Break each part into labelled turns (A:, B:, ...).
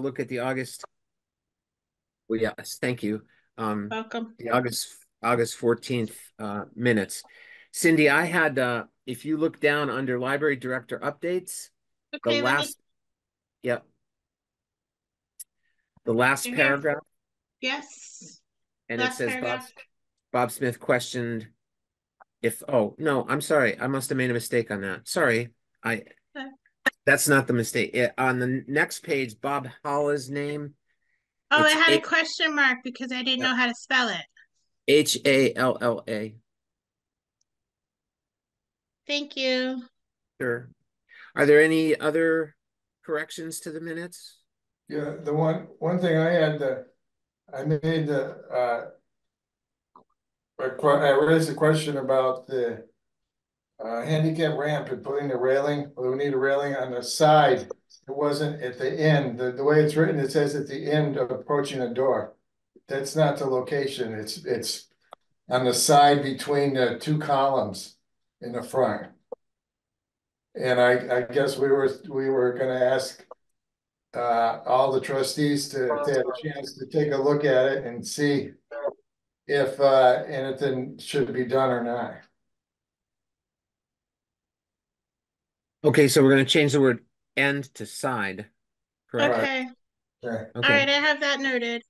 A: look at the August. Well, yes, thank you. Um,
B: Welcome.
A: the August, August fourteenth, uh, minutes. Cindy, I had, uh, if you look down under library director updates, the
B: Okay, let me,
A: last. Yep. The last
B: You're here.
A: paragraph,
B: yes,
A: and it
B: last
A: says Bob. Bob Smith questioned. If, oh, no, I'm sorry, I must have made a mistake on that, sorry, I.
B: Okay.
A: That's not the mistake, It- on the next page, Bob Holla's name,
B: Oh, I
A: it's
B: had a
A: eight-
B: question mark because I didn't know how to spell it.
A: H A L L A.
B: Thank you.
A: Sure. Are there any other corrections to the minutes?
C: Yeah, the one, one thing I had, the, I made the, uh. I raised a question about the. Uh, handicap ramp and putting the railing, we need a railing on the side. It wasn't at the end, the, the way it's written, it says at the end of approaching a door. That's not the location, it's, it's on the side between the two columns in the front. And I, I guess we were, we were gonna ask uh, all the trustees to, to have a chance to take a look at it and see if, uh, anything should be done or not.
A: Okay, so we're gonna change the word end to side. Correct,
B: Okay,
C: Okay,
B: all right, I have that noted.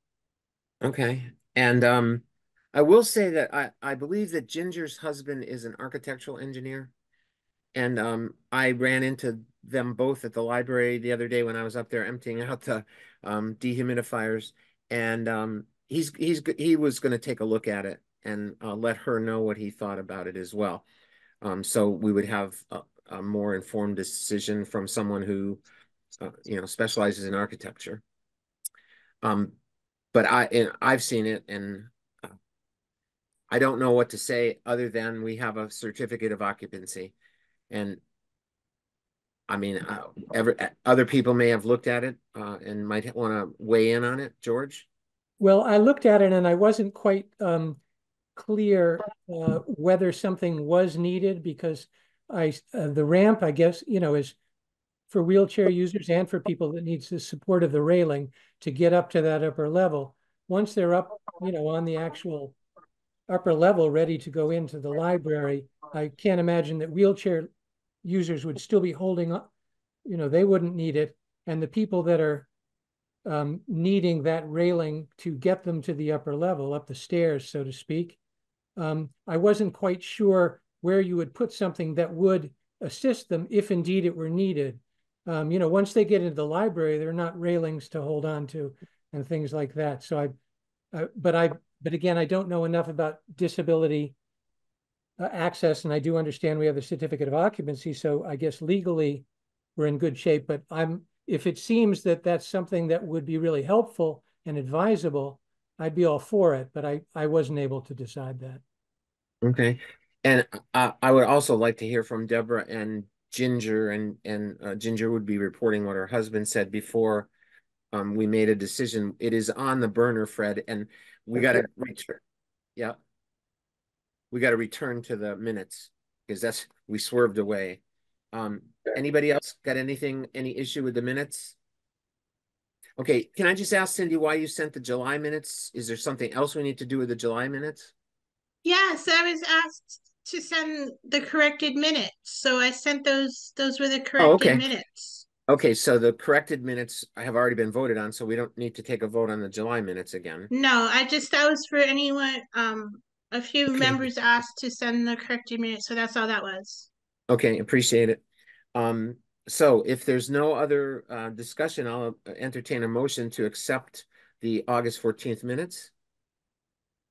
A: okay, and um. I will say that I I believe that Ginger's husband is an architectural engineer. And um, I ran into them both at the library the other day when I was up there emptying out the um dehumidifiers. And um, he's he's he was gonna take a look at it and uh let her know what he thought about it as well. Um, so we would have a, a more informed decision from someone who, uh, you know, specializes in architecture. Um, but I, and I've seen it and uh, I don't know what to say other than we have a certificate of occupancy. And I mean, uh, ever, other people may have looked at it, uh, and might want to weigh in on it, George?
D: Well, I looked at it and I wasn't quite um, clear uh, whether something was needed because I uh, the ramp, I guess, you know, is for wheelchair users and for people that needs the support of the railing to get up to that upper level. Once they're up, you know, on the actual upper level, ready to go into the library, I can't imagine that wheelchair users would still be holding up, you know, they wouldn't need it. And the people that are um, needing that railing to get them to the upper level, up the stairs, so to speak. Um, I wasn't quite sure where you would put something that would assist them if indeed it were needed. Um, you know, once they get into the library, they're not railings to hold on to and things like that. So I, uh, but I, but again, I don't know enough about disability uh, access, and I do understand we have the certificate of occupancy. So I guess legally, we're in good shape. But I'm if it seems that that's something that would be really helpful and advisable, I'd be all for it, but I, I wasn't able to decide that.
A: Okay, and I, I would also like to hear from Deborah and Ginger, and, and uh, Ginger would be reporting what her husband said before um, we made a decision. It is on the burner, Fred, and we gotta return, yeah. We gotta return to the minutes, because that's, we swerved away. Um, anybody else got anything, any issue with the minutes? Okay, can I just ask Cindy why you sent the July minutes? Is there something else we need to do with the July minutes?
B: Yes, I was asked to send the corrected minutes, so I sent those, those were the
A: Oh, okay.
B: corrected minutes.
A: Okay, so the corrected minutes have already been voted on, so we don't need to take a vote on the July minutes again.
B: No, I just, that was for anyone, um, a few
A: Okay.
B: members asked to send the corrected minutes, so that's all that was.
A: Okay, appreciate it. Um, so if there's no other uh discussion, I'll entertain a motion to accept the August fourteenth minutes.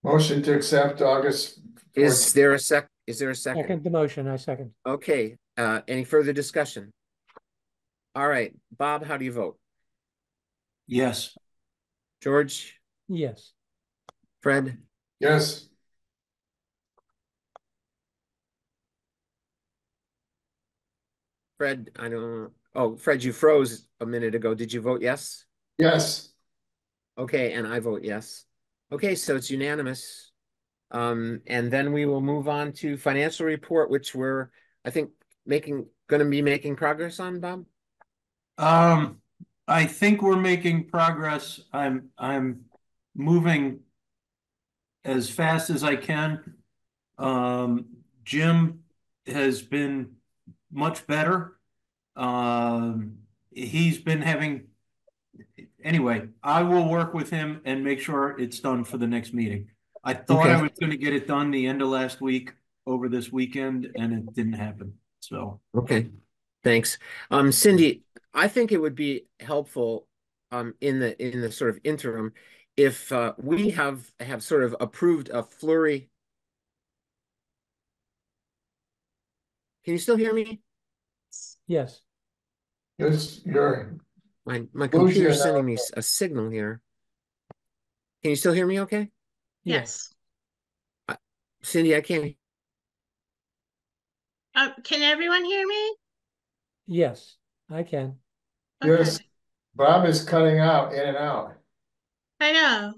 C: motion to accept August.
A: Is there a sec, is there a second?
D: Second the motion, I second.
A: Okay, uh, any further discussion? All right, Bob, how do you vote?
E: Yes,
A: George,
D: Yes.
A: Fred,
C: Yes,
A: Fred, I don't, oh, Fred, you froze a minute ago. Did you vote yes?
C: yes,
A: Okay, and I vote yes. Okay, so it's unanimous. Um, and then we will move on to financial report, which we're, I think, making, gonna be making progress on, Bob?
E: um, I think we're making progress. I'm, I'm moving as fast as I can. Um, Jim has been much better. Um, he's been having, anyway, I will work with him and make sure it's done for the next meeting. I thought I was gonna get it done the end of last week over this weekend and it didn't happen, so.
A: Okay, thanks. Um, Cindy, I think it would be helpful um in the in the sort of interim if uh we have have sort of approved a flurry. Can you still hear me?
D: Yes,
C: Yes, you're,
A: My my
C: Lose you
A: computer's sending me a signal here. Can you still hear me okay?
D: Yes.
B: Yes.
A: Cindy, I can't.
B: Uh, can everyone hear me?
D: Yes, I can.
C: Yes.
B: Okay.
C: Bob is cutting out, in and out.
B: I know.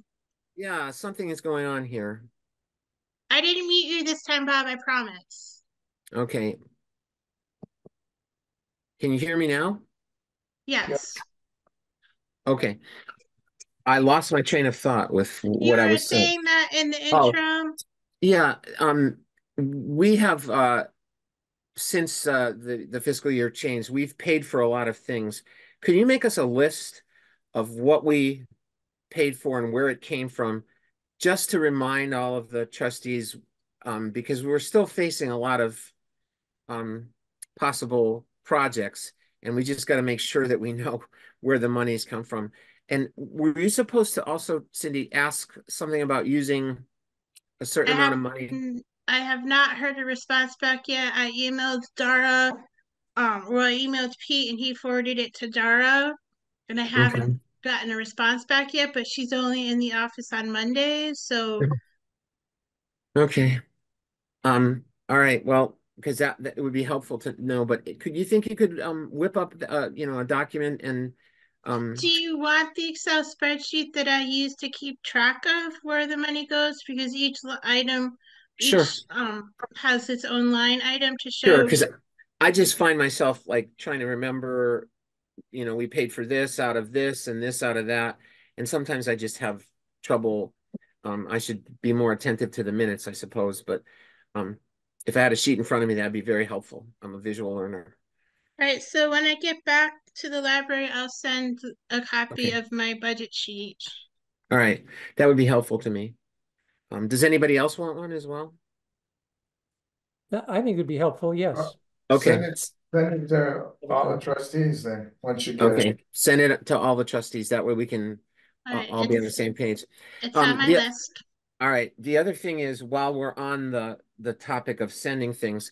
A: Yeah, something is going on here.
B: I didn't mute you this time, Bob, I promise.
A: Okay. Can you hear me now?
B: Yes.
A: Okay. I lost my train of thought with
B: You
A: what I was saying.
B: saying that in the
A: Oh. Yeah, um, we have, uh, since, uh, the, the fiscal year changed, we've paid for a lot of things. Could you make us a list of what we paid for and where it came from? Just to remind all of the trustees, um, because we're still facing a lot of, um, possible projects. And we just gotta make sure that we know where the monies come from. And were you supposed to also, Cindy, ask something about using a certain
B: I
A: amount of money?
B: Mm, I have not heard a response back yet. I emailed Dara, um, or I emailed Pete and he forwarded it to Dara. And I haven't gotten a response back yet, but she's only in the office on Mondays, so
A: Okay. Um, all right, well, because that, that would be helpful to know, but could you think you could um whip up uh, you know, a document and um
B: do you want the Excel spreadsheet that I use to keep track of where the money goes? Because each item,
A: Sure.
B: each, um, has its own line item to show.
A: sure, because I just find myself like trying to remember, you know, we paid for this out of this and this out of that, and sometimes I just have trouble. Um, I should be more attentive to the minutes, I suppose, but um if I had a sheet in front of me, that'd be very helpful. I'm a visual learner.
B: Right, so when I get back to the library, I'll send a copy
A: Okay.
B: of my budget sheet.
A: All right, that would be helpful to me. Um, does anybody else want one as well?
D: I think it'd be helpful, yes.
A: Okay.
C: Send it, send it to all the trustees then, once you get it.
A: Okay, send it to all the trustees. That way we can
B: All
A: all
B: right,
A: all be on the same page.
B: it's
A: um,
B: on my
A: the-
B: list.
A: All right, the other thing is while we're on the the topic of sending things,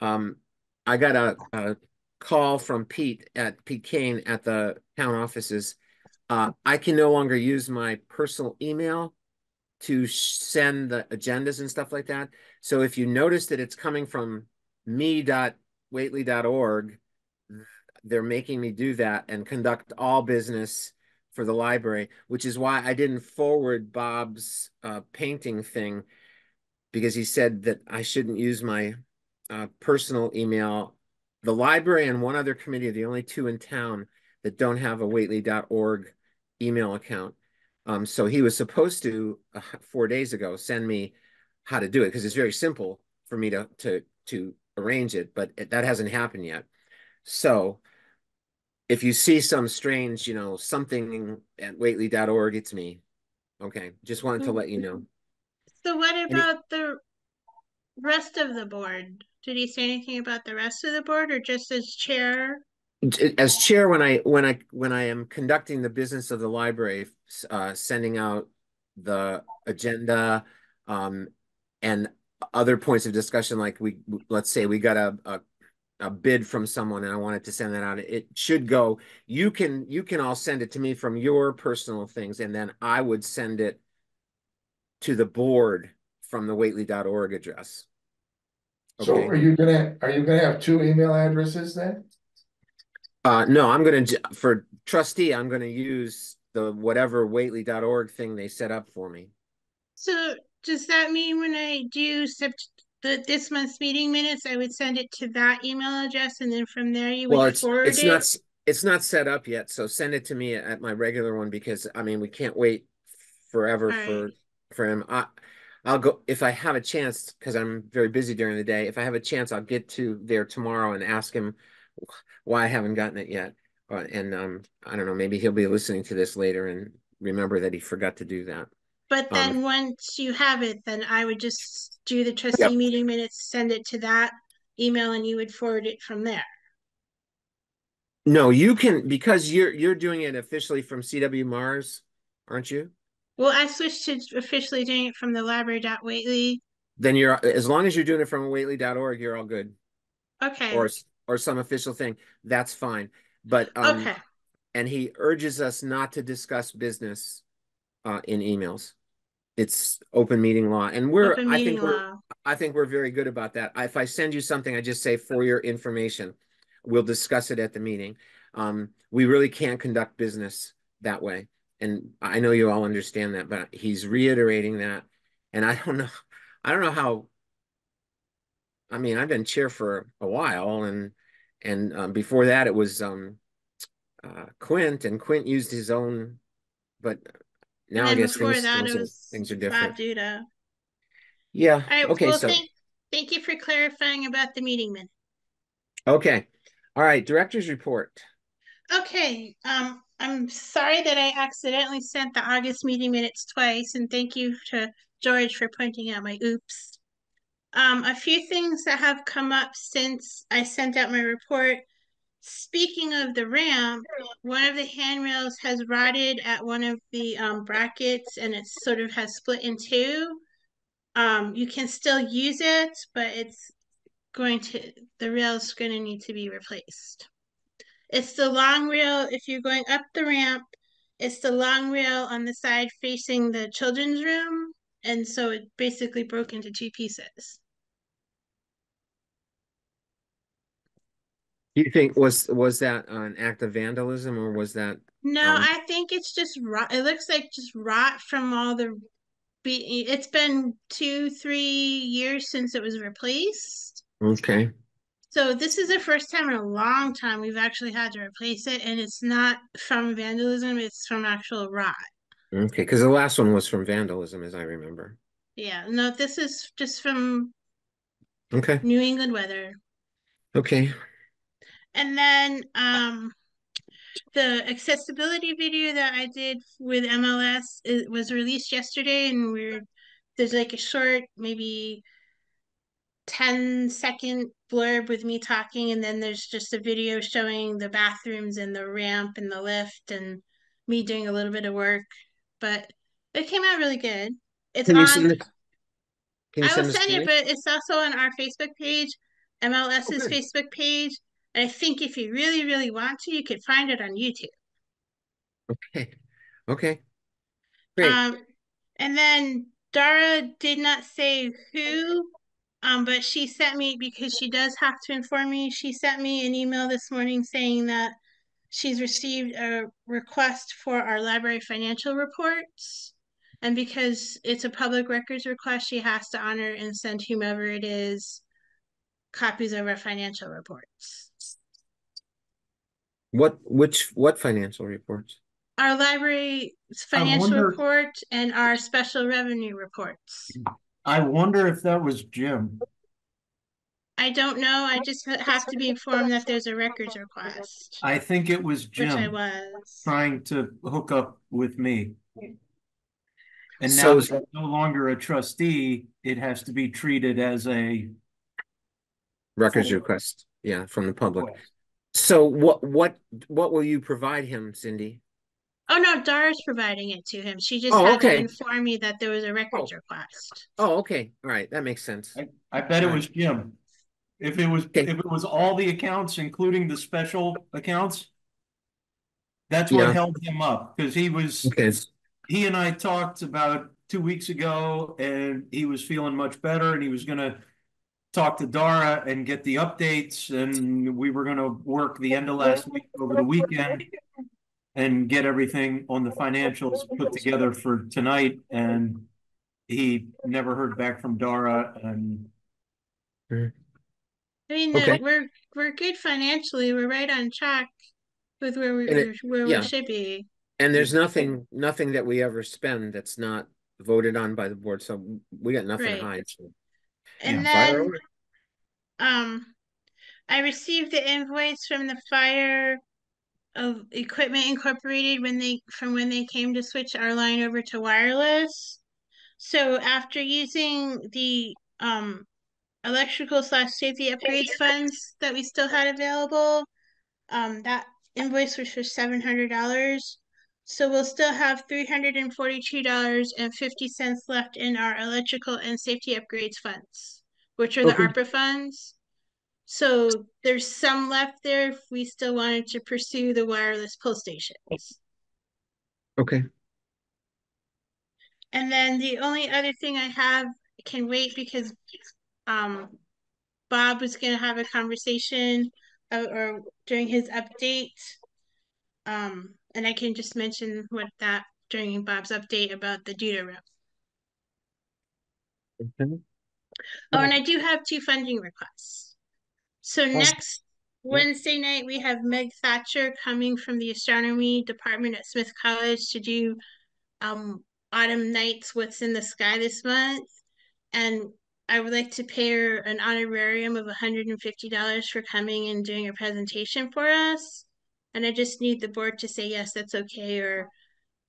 A: um, I got a, a call from Pete at Pete Kane at the town offices. Uh, I can no longer use my personal email to send the agendas and stuff like that. So if you notice that it's coming from me.whately.org, they're making me do that and conduct all business for the library, which is why I didn't forward Bob's uh, painting thing because he said that I shouldn't use my uh, personal email. The library and one other committee are the only two in town that don't have a Whately.org email account. Um, so he was supposed to uh, four days ago send me how to do it because it's very simple for me to to to arrange it, but it, that hasn't happened yet. So if you see some strange, you know, something at Whately.org, it's me. Okay, just wanted to let you know.
B: So what
A: Any-
B: about the rest of the board? Did he say anything about the rest of the board or just as chair?
A: As chair, when I when I when I am conducting the business of the library, uh, sending out the agenda, um, and other points of discussion, like we let's say we got a, a a bid from someone and I wanted to send that out, it should go. You can you can all send it to me from your personal things, and then I would send it to the board from the Whately.org address.
C: So
A: Okay.
C: are you gonna, are you gonna have two email addresses then?
A: Uh, no, I'm gonna, j- for trustee, I'm gonna use the whatever Whately.org thing they set up for me.
B: So does that mean when I do sept- the this month's meeting minutes, I would send it to that email address and then from there you
A: Well,
B: would
A: it's,
B: forward
A: it's not,
B: it?
A: s- it's not set up yet, so send it to me at my regular one because I mean we can't wait forever
B: All
A: for
B: right.
A: for him. I I'll go if I have a chance because I'm very busy during the day. If I have a chance, I'll get to there tomorrow and ask him why I haven't gotten it yet. Uh, and um, I don't know, maybe he'll be listening to this later and remember that he forgot to do that.
B: But
A: Um,
B: then once you have it, then I would just do the trustee meeting minutes, send it to that email and you would forward it from there.
A: No, you can because you're you're doing it officially from C/W MARS, aren't you?
B: Well, I switched to officially doing it from the library dot Whately.
A: Then you're as long as you're doing it from Whately.org, you're all good.
B: Okay,
A: Or or some official thing, that's fine. But um,
B: okay,
A: and he urges us not to discuss business uh in emails. It's open meeting law, and we're I think we're
B: law.
A: I think we're very good about that. If I send you something, I just say for your information. We'll discuss it at the meeting. Um, we really can't conduct business that way. And I know you all understand that, but he's reiterating that. And I don't know, I don't know how. I mean, I've been chair for a while and and um, before that it was um uh Quint and Quint used his own, but now I guess things,
B: that,
A: things are, things are
B: Bob
A: different.
B: Duda.
A: Yeah,
B: All right,
A: okay,
B: well,
A: so,
B: thank, thank you for clarifying about the meeting minutes.
A: okay. All right, director's report.
B: Okay, um, I'm sorry that I accidentally sent the August meeting minutes twice, and thank you to George for pointing out my oops. Um, a few things that have come up since I sent out my report. Speaking of the ramp, one of the handrails has rotted at one of the um, brackets and it sort of has split in two. Um, you can still use it, but it's going to, the rail's going to need to be replaced. It's the long rail, if you're going up the ramp, it's the long rail on the side facing the children's room. And so it basically broke into two pieces.
A: Do you think was was that an act of vandalism or was that
B: No,
A: Um,
B: I think it's just rot. It looks like just rot from all the be it's been two, three years since it was replaced.
A: okay?
B: So this is the first time in a long time we've actually had to replace it, and it's not from vandalism, it's from actual rot.
A: Okay, because the last one was from vandalism, as I remember.
B: Yeah, no, this is just from
A: Okay,
B: New England weather.
A: okay.
B: And then um the accessibility video that I did with MLS it was released yesterday and we're there's like a short maybe 10 second blurb with me talking and then there's just a video showing the bathrooms and the ramp and the lift and me doing a little bit of work but it came out really good it's
A: Can
B: on
A: send it? Can
B: I will
A: send this
B: send it
A: me?
B: but it's also on our Facebook page MLS's
A: Okay.
B: Facebook page and I think if you really really want to you could find it on YouTube
A: Okay, okay. Great.
B: Um, and then Dara did not say who, um, but she sent me because she does have to inform me. She sent me an email this morning saying that she's received a request for our library financial reports. And because it's a public records request, she has to honor and send whomever it is copies of our financial reports.
A: What, which, what financial reports?
B: Our library financial
E: wonder-
B: report and our special revenue reports.
E: I wonder if that was Jim.
B: I don't know. I just have to be informed that there's a records request,
E: I think it was
B: which I
E: Jim
B: was.
E: trying to hook up with me. And now
A: is-
E: that no longer a trustee, it has to be treated as a.
A: Records request, yeah, from the public. So what, what, what will you provide him, Cindy?
B: Oh no, Dara's providing it to him. She just
A: Oh,
B: had to inform me that there was a records oh. request.
A: Oh, okay, all right, that makes sense.
E: I, I bet it
A: Right.
E: was Jim. If it was,
A: Okay.
E: if it was all the accounts, including the special accounts. That's
A: Yeah.
E: what held him up, because he was,
A: Okay,
E: he and I talked about two weeks ago and he was feeling much better and he was gonna. Talk to Dara and get the updates and we were gonna work the end of last week over the weekend. And get everything on the financials put together for tonight and. He never heard back from Dara and
B: I mean, the-
A: Okay.
B: we're we're good financially. We're right on track. with where we,
A: it-
B: where
A: yeah.
B: we should be.
A: And there's nothing, nothing that we ever spend that's not voted on by the board, so we got nothing to hide. so.
B: And
A: Yeah,
B: then, um, I received the invoice from the fire of Equipment Incorporated when they, from when they came to switch our line over to wireless. So after using the, um, electrical slash safety upgrades funds that we still had available, um, that invoice was for seven hundred dollars. So we'll still have three hundred and forty-two dollars and fifty cents left in our electrical and safety upgrades funds, which are the ARPA funds. So there's some left there if we still wanted to pursue the wireless pull stations.
A: Okay,
B: And then the only other thing I have can wait because um Bob was gonna have a conversation uh, or during his update. Um, and I can just mention what that during Bob's update about the Duda room.
A: okay.
B: Oh, and I do have two funding requests. So next Wednesday night, we have Meg Thacher coming from the astronomy department at Smith College to do um autumn nights, what's in the sky this month. And I would like to pay her an honorarium of hundred and fifty dollars for coming and doing a presentation for us. And I just need the board to say, yes, that's okay, or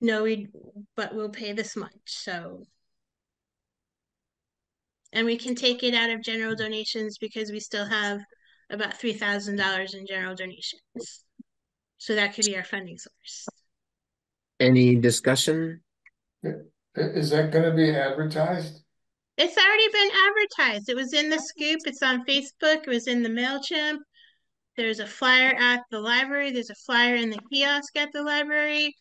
B: no, we, but we'll pay this much, so. And we can take it out of general donations because we still have about three thousand dollars in general donations. So that could be our funding source.
A: Any discussion?
C: Is that gonna be advertised?
B: It's already been advertised. It was in the scoop. It's on Facebook. It was in the MailChimp. There's a flyer at the library. There's a flyer in the kiosk at the library.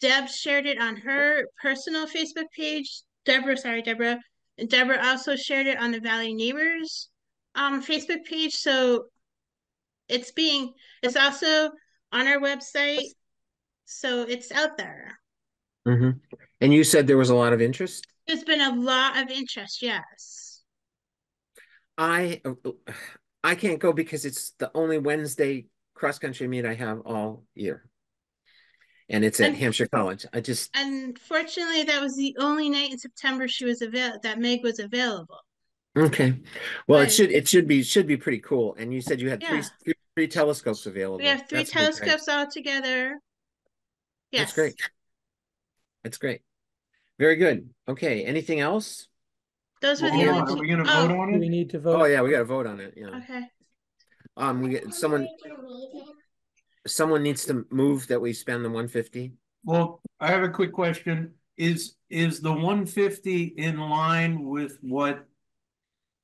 B: Deb shared it on her personal Facebook page. Deborah, sorry, Deborah. And Deborah also shared it on the Valley Neighbors um Facebook page. So it's being it's also on our website. So it's out there.
A: hmm And you said there was a lot of interest?
B: There's been a lot of interest, yes.
A: I, I can't go because it's the only Wednesday cross-country meet I have all year. And it's at
B: And-
A: Hampshire College. I just,
B: Unfortunately, that was the only night in September she was avail that Meg was available.
A: Okay. Well, it should, it should be, should be pretty cool. And you said you had three,
B: Yeah.
A: three, three telescopes available.
B: We have three
A: That's
B: telescopes all together. Yes.
A: That's great. That's great. Very good. Okay, anything else?
B: Those were
E: Hold
B: the
E: on,
B: only
E: Are we gonna
B: Oh,
E: vote on
D: it? we need to vote.
A: Oh, yeah, we gotta vote on it, yeah.
B: Okay.
A: Um, we get, someone, someone needs to move that we spend the one fifty?
E: Well, I have a quick question. Is, is the one fifty in line with what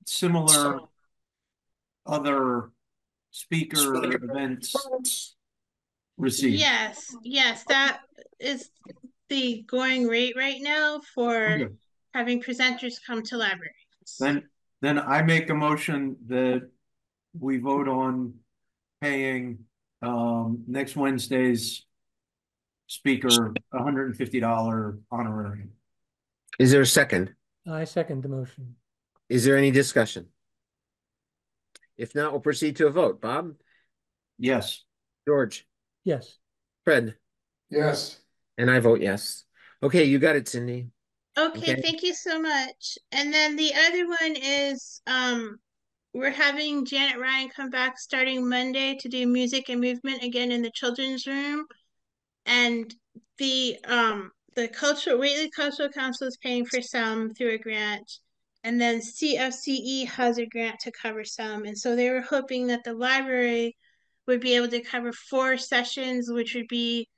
E: similar other speaker events receive?
B: Yes, yes, that is the going rate right now for
E: Okay.
B: having presenters come to libraries.
E: Then, then I make a motion that we vote on paying um next Wednesday's speaker a hundred and fifty dollar honorarium.
A: Is there a second?
D: I second the motion.
A: Is there any discussion? If not, we'll proceed to a vote. Bob,
E: Yes,
A: George,
D: Yes,
A: Fred,
C: Yes,
A: and I vote yes. Okay, you got it, Cindy.
B: Okay,
A: Okay.
B: thank you so much. And then the other one is, um, we're having Janet Ryan come back starting Monday to do music and movement again in the children's room. And the, um, the cultural, Whately Cultural Council is paying for some through a grant. And then CFCE has a grant to cover some. And so they were hoping that the library would be able to cover four sessions, which would be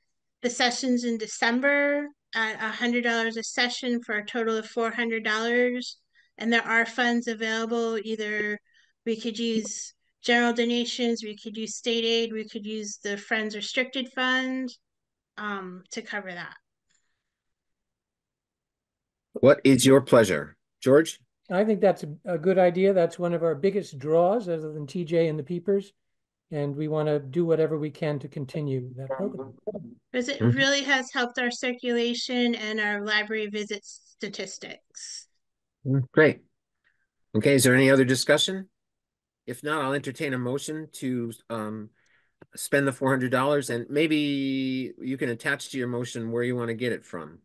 B: the sessions in December at a hundred dollars a session for a total of four hundred dollars. And there are funds available, either we could use general donations, we could use state aid, we could use the Friends Restricted Fund um, to cover that.
A: What is your pleasure? George?
D: I think that's a, a good idea. That's one of our biggest draws, other than TJ and the Peepers. And we want to do whatever we can to continue that program.
B: Because it
A: Mhm.
B: really has helped our circulation and our library visit statistics.
A: Mm, Great. Okay, is there any other discussion? If not, I'll entertain a motion to um spend the four hundred dollars and maybe you can attach to your motion where you want to get it from.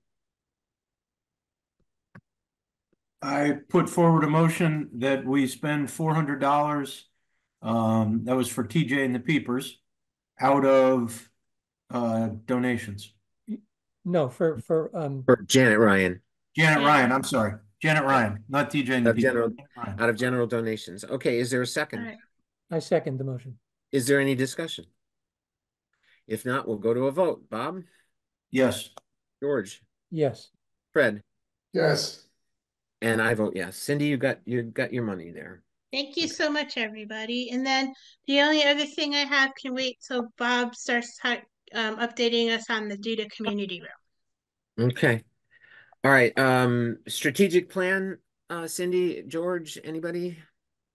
E: I put forward a motion that we spend four hundred dollars. Um, that was for TJ and the Peepers out of uh donations.
D: No, for, for, um,
A: For Janet Ryan,
E: Janet Ryan, I'm sorry, Janet Ryan, not TJ and the
A: Of general-
E: Peepers. Ryan.
A: out of general donations. Okay, is there a second?
B: right.
D: I second the motion.
A: Is there any discussion? If not, we'll go to a vote. Bob,
E: Yes,
A: George,
D: Yes,
A: Fred,
C: Yes,
A: and I vote yes. Cindy, you got, you got your money there.
B: Thank you so much, everybody. And then the only other thing I have can wait till Bob starts ta- um, updating us on the Duda community room.
A: Okay. All right, um, strategic plan, uh, Cindy, George, anybody?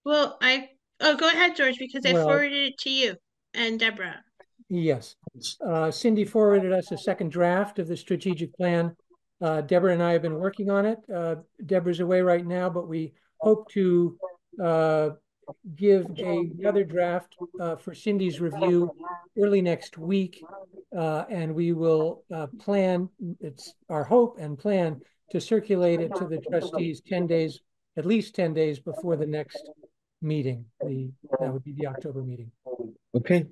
B: Well, I, oh, go ahead, George, because I
D: Well-
B: forwarded it to you and Deborah.
D: yes. Uh, Cindy forwarded us a second draft of the strategic plan. Uh, Deborah and I have been working on it. Uh, Deborah's away right now, but we hope to uh, give a- another draft uh, for Cindy's review early next week. Uh, and we will uh, plan, it's our hope and plan to circulate it to the trustees ten days, at least ten days before the next meeting. The, that would be the October meeting.
A: Okay.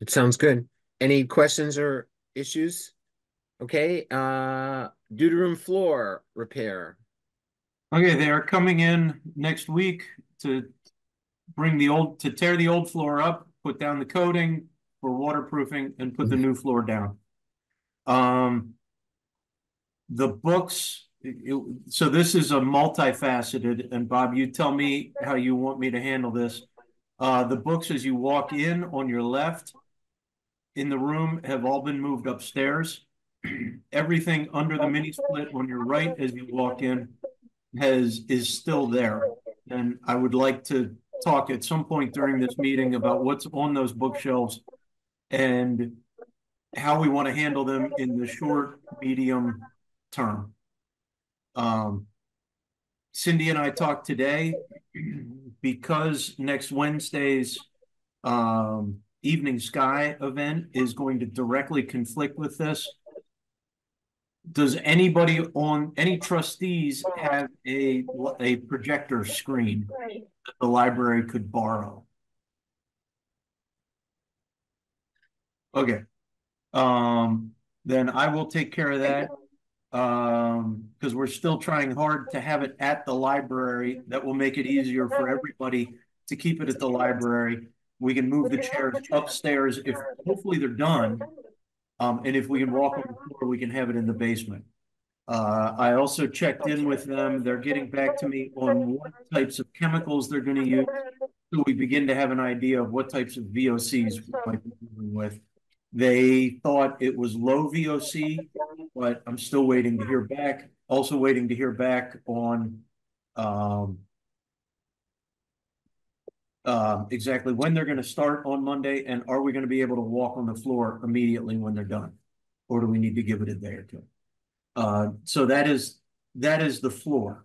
A: It sounds good. Any questions or issues? Okay, uh, room floor repair.
E: okay, they are coming in next week to bring the old, to tear the old floor up, put down the coating for waterproofing and put the new floor down. Um, the books, it- so this is a multifaceted, and Bob, you tell me how you want me to handle this. Uh, the books as you walk in on your left in the room have all been moved upstairs. Everything under the mini split on your right as you walk in has, is still there. And I would like to talk at some point during this meeting about what's on those bookshelves and how we want to handle them in the short, medium term. Um, Cindy and I talked today because next Wednesday's um, Evening Sky event is going to directly conflict with this. Does anybody on, any trustees have a, a projector screen that the library could borrow? Okay. Um, then I will take care of that. Um, because we're still trying hard to have it at the library. That will make it easier for everybody to keep it at the library. We can move the chairs upstairs if hopefully they're done. Um, and if we can walk on the floor, we can have it in the basement. Uh, I also checked in with them. They're getting back to me on what types of chemicals they're gonna use. So we begin to have an idea of what types of VOCs we might be dealing with. They thought it was low VOC, but I'm still waiting to hear back. Also waiting to hear back on, um, uh, exactly when they're gonna start on Monday and are we gonna be able to walk on the floor immediately when they're done? Or do we need to give it a day or two? Uh, so that is, that is the floor.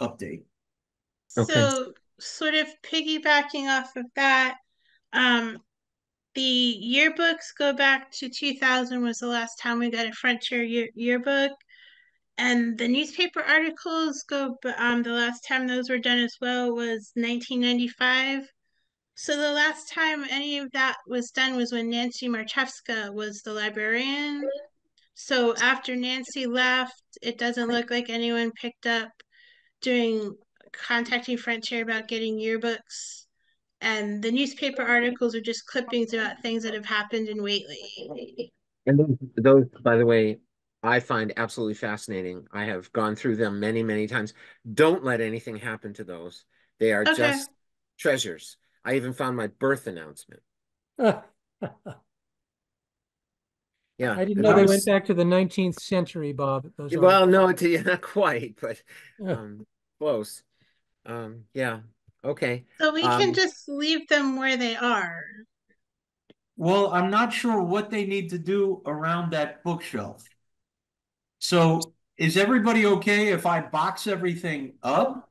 E: Update.
A: Okay.
B: So sort of piggybacking off of that, um, the yearbooks go back to two thousand was the last time we got a Frontier year yearbook. And the newspaper articles go, um, the last time those were done as well was nineteen ninety-five. So the last time any of that was done was when Nancy Marchewska was the librarian. So after Nancy left, it doesn't look like anyone picked up doing contacting Frontier about getting yearbooks. And the newspaper articles are just clippings about things that have happened in Whately.
A: And those, those, by the way, I find absolutely fascinating. I have gone through them many, many times. Don't let anything happen to those. They are
B: Okay.
A: just treasures. I even found my birth announcement. Yeah.
D: I
A: didn't
D: know
A: I
D: they went back to the nineteenth century, Bob. those
A: Well, no, to you, not quite, but um, close. Um, yeah. Okay.
B: So we can
A: Um,
B: just leave them where they are.
E: Well, I'm not sure what they need to do around that bookshelf. So is everybody okay if I box everything up?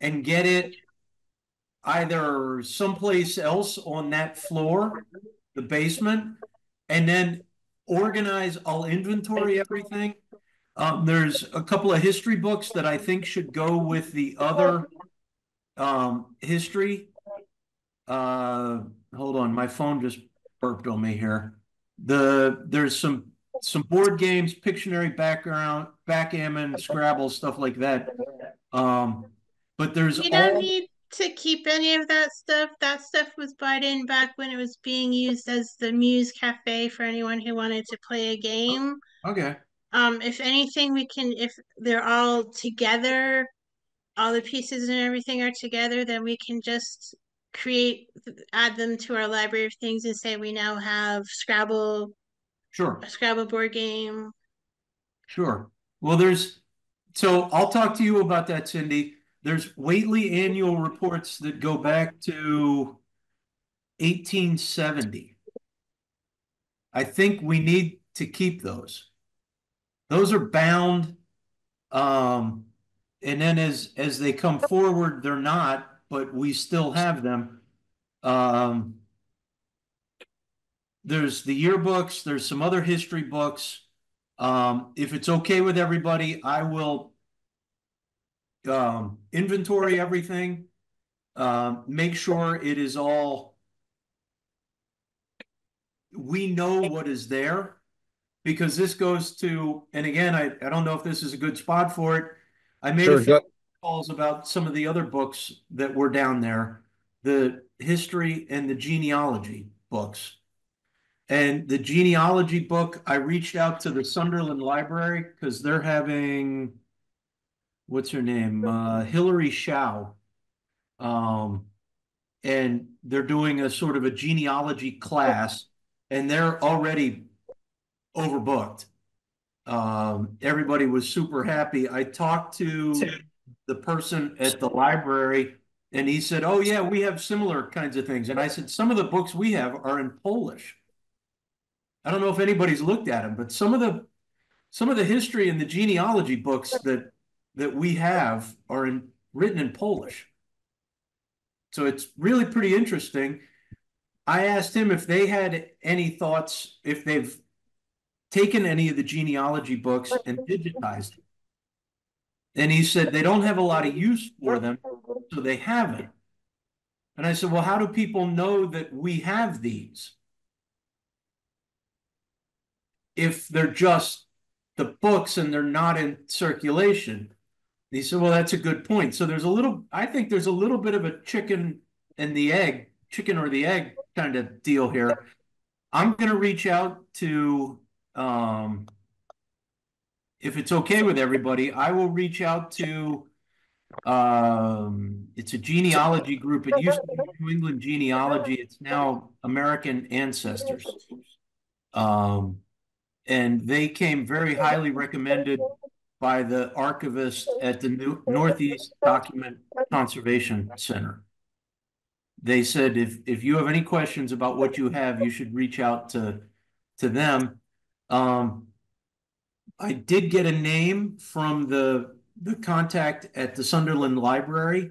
E: And get it either someplace else on that floor, the basement, and then organize, I'll inventory everything. Um, there's a couple of history books that I think should go with the other um, history. Uh, hold on, my phone just burped on me here. The there's some some board games, Pictionary background, backgammon, Scrabble, stuff like that. Um, but there's
B: You don't
E: all
B: need to keep any of that stuff. That stuff was brought in back when it was being used as the Muse Cafe for anyone who wanted to play a game.
E: okay.
B: Um, if anything, we can, if they're all together, all the pieces and everything are together, then we can just create, add them to our library of things and say we now have Scrabble,
E: Sure.
B: a Scrabble board game.
E: Sure. Well, there's, so I'll talk to you about that, Cindy. There's Whately annual reports that go back to eighteen seventy. I think we need to keep those. Those are bound. Um, and then as, as they come forward, they're not, but we still have them. Um, there's the yearbooks, there's some other history books. Um, if it's okay with everybody, I will um, inventory everything. Um, make sure it is all. We know what is there because this goes to, and again, I, I don't know if this is a good spot for it. I made
A: Sure,
E: a few calls about some of the other books that were down there, the history and the genealogy books. And the genealogy book, I reached out to the Sunderland Library because they're having, what's her name? Uh, Hillary Shao. Um, and they're doing a sort of a genealogy class, and they're already overbooked. Um, everybody was super happy. I talked to the person at the library, and he said, "Oh yeah, we have similar kinds of things." And I said, "Some of the books we have are in Polish." I don't know if anybody's looked at them, but some of the some of the history and the genealogy books that that we have are in written in Polish. So it's really pretty interesting. I asked him if they had any thoughts, if they've taken any of the genealogy books and digitized them. And he said they don't have a lot of use for them, so they haven't. And I said, well, how do people know that we have these? If they're just the books and they're not in circulation. He said, well, that's a good point. So there's a little, I think there's a little bit of a chicken and the egg, chicken or the egg kind of deal here. I'm going to reach out to, um, if it's okay with everybody, I will reach out to, um, it's a genealogy group. It used to be New England Genealogy. It's now American Ancestors. Um, and they came very highly recommended by the archivist at the New Northeast Document Conservation Center. They said if if you have any questions about what you have, you should reach out to to them. Um, I did get a name from the the contact at the Sunderland Library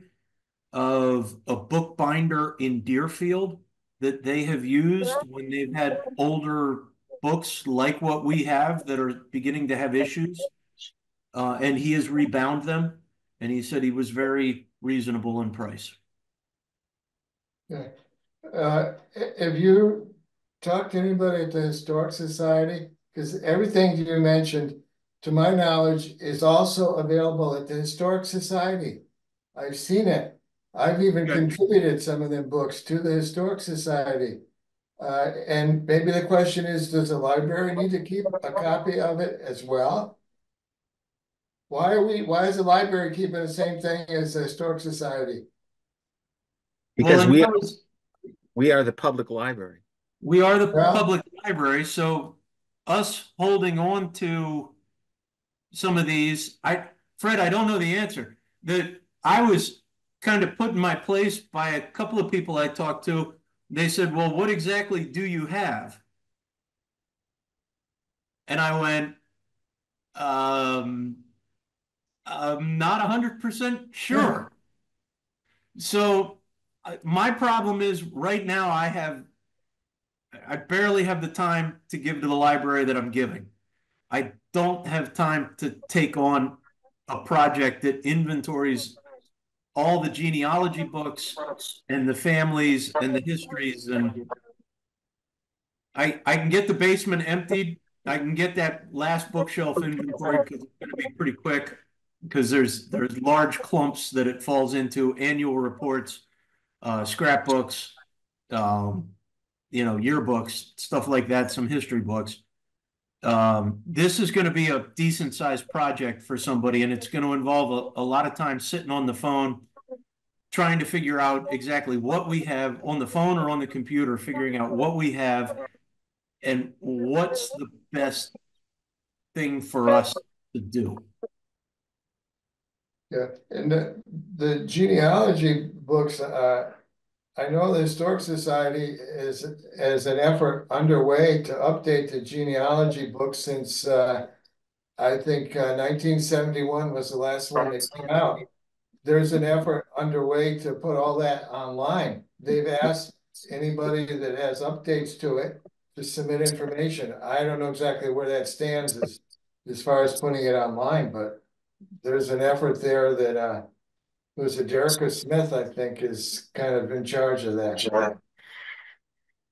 E: of a bookbinder in Deerfield that they have used when they've had older books like what we have that are beginning to have issues. Uh, and he has rebound them. And he said he was very reasonable in price.
C: Okay. Uh, have you talked to anybody at the Historic Society? Because everything you mentioned, to my knowledge, is also available at the Historic Society. I've seen it. I've even
E: Good.
C: contributed some of them books to the Historic Society. Uh, and maybe the question is, does the library need to keep a copy of it as well? Why are we, why is the library keeping the same thing as the Historic Society?
A: Because
E: Well,
A: we,
E: and that was-
A: we are the public library.
E: We are the
C: Well-
E: public library, so us holding on to some of these, I, Fred, I don't know the answer. That I was kind of put in my place by a couple of people I talked to. They said, well, what exactly do you have? And I went, um, I'm not a hundred percent sure. So I- my problem is right now I have I barely have the time to give to the library that I'm giving. I don't have time to take on a project that inventories all the genealogy books and the families and the histories and I I can get the basement emptied. I can get that last bookshelf inventory because it's going to be pretty quick because there's there's large clumps that it falls into annual reports, uh, scrapbooks, um, you know, yearbooks, stuff like that, some history books. Um, this is going to be a decent sized project for somebody, and it's going to involve a, a lot of time sitting on the phone, trying to figure out exactly what we have on the phone or on the computer, figuring out what we have and what's the best thing for us to do.
C: Yeah, and the, the genealogy books, uh, I know the Historic Society is, is an effort underway to update the genealogy book since, uh, I think, uh, nineteen seventy-one was the last one that came out. There's an effort underway to put all that online. They've asked anybody that has updates to it to submit information. I don't know exactly where that stands as, as far as putting it online, but there's an effort there that, uh, was it Jerica Smith, I think, is kind of in charge of that.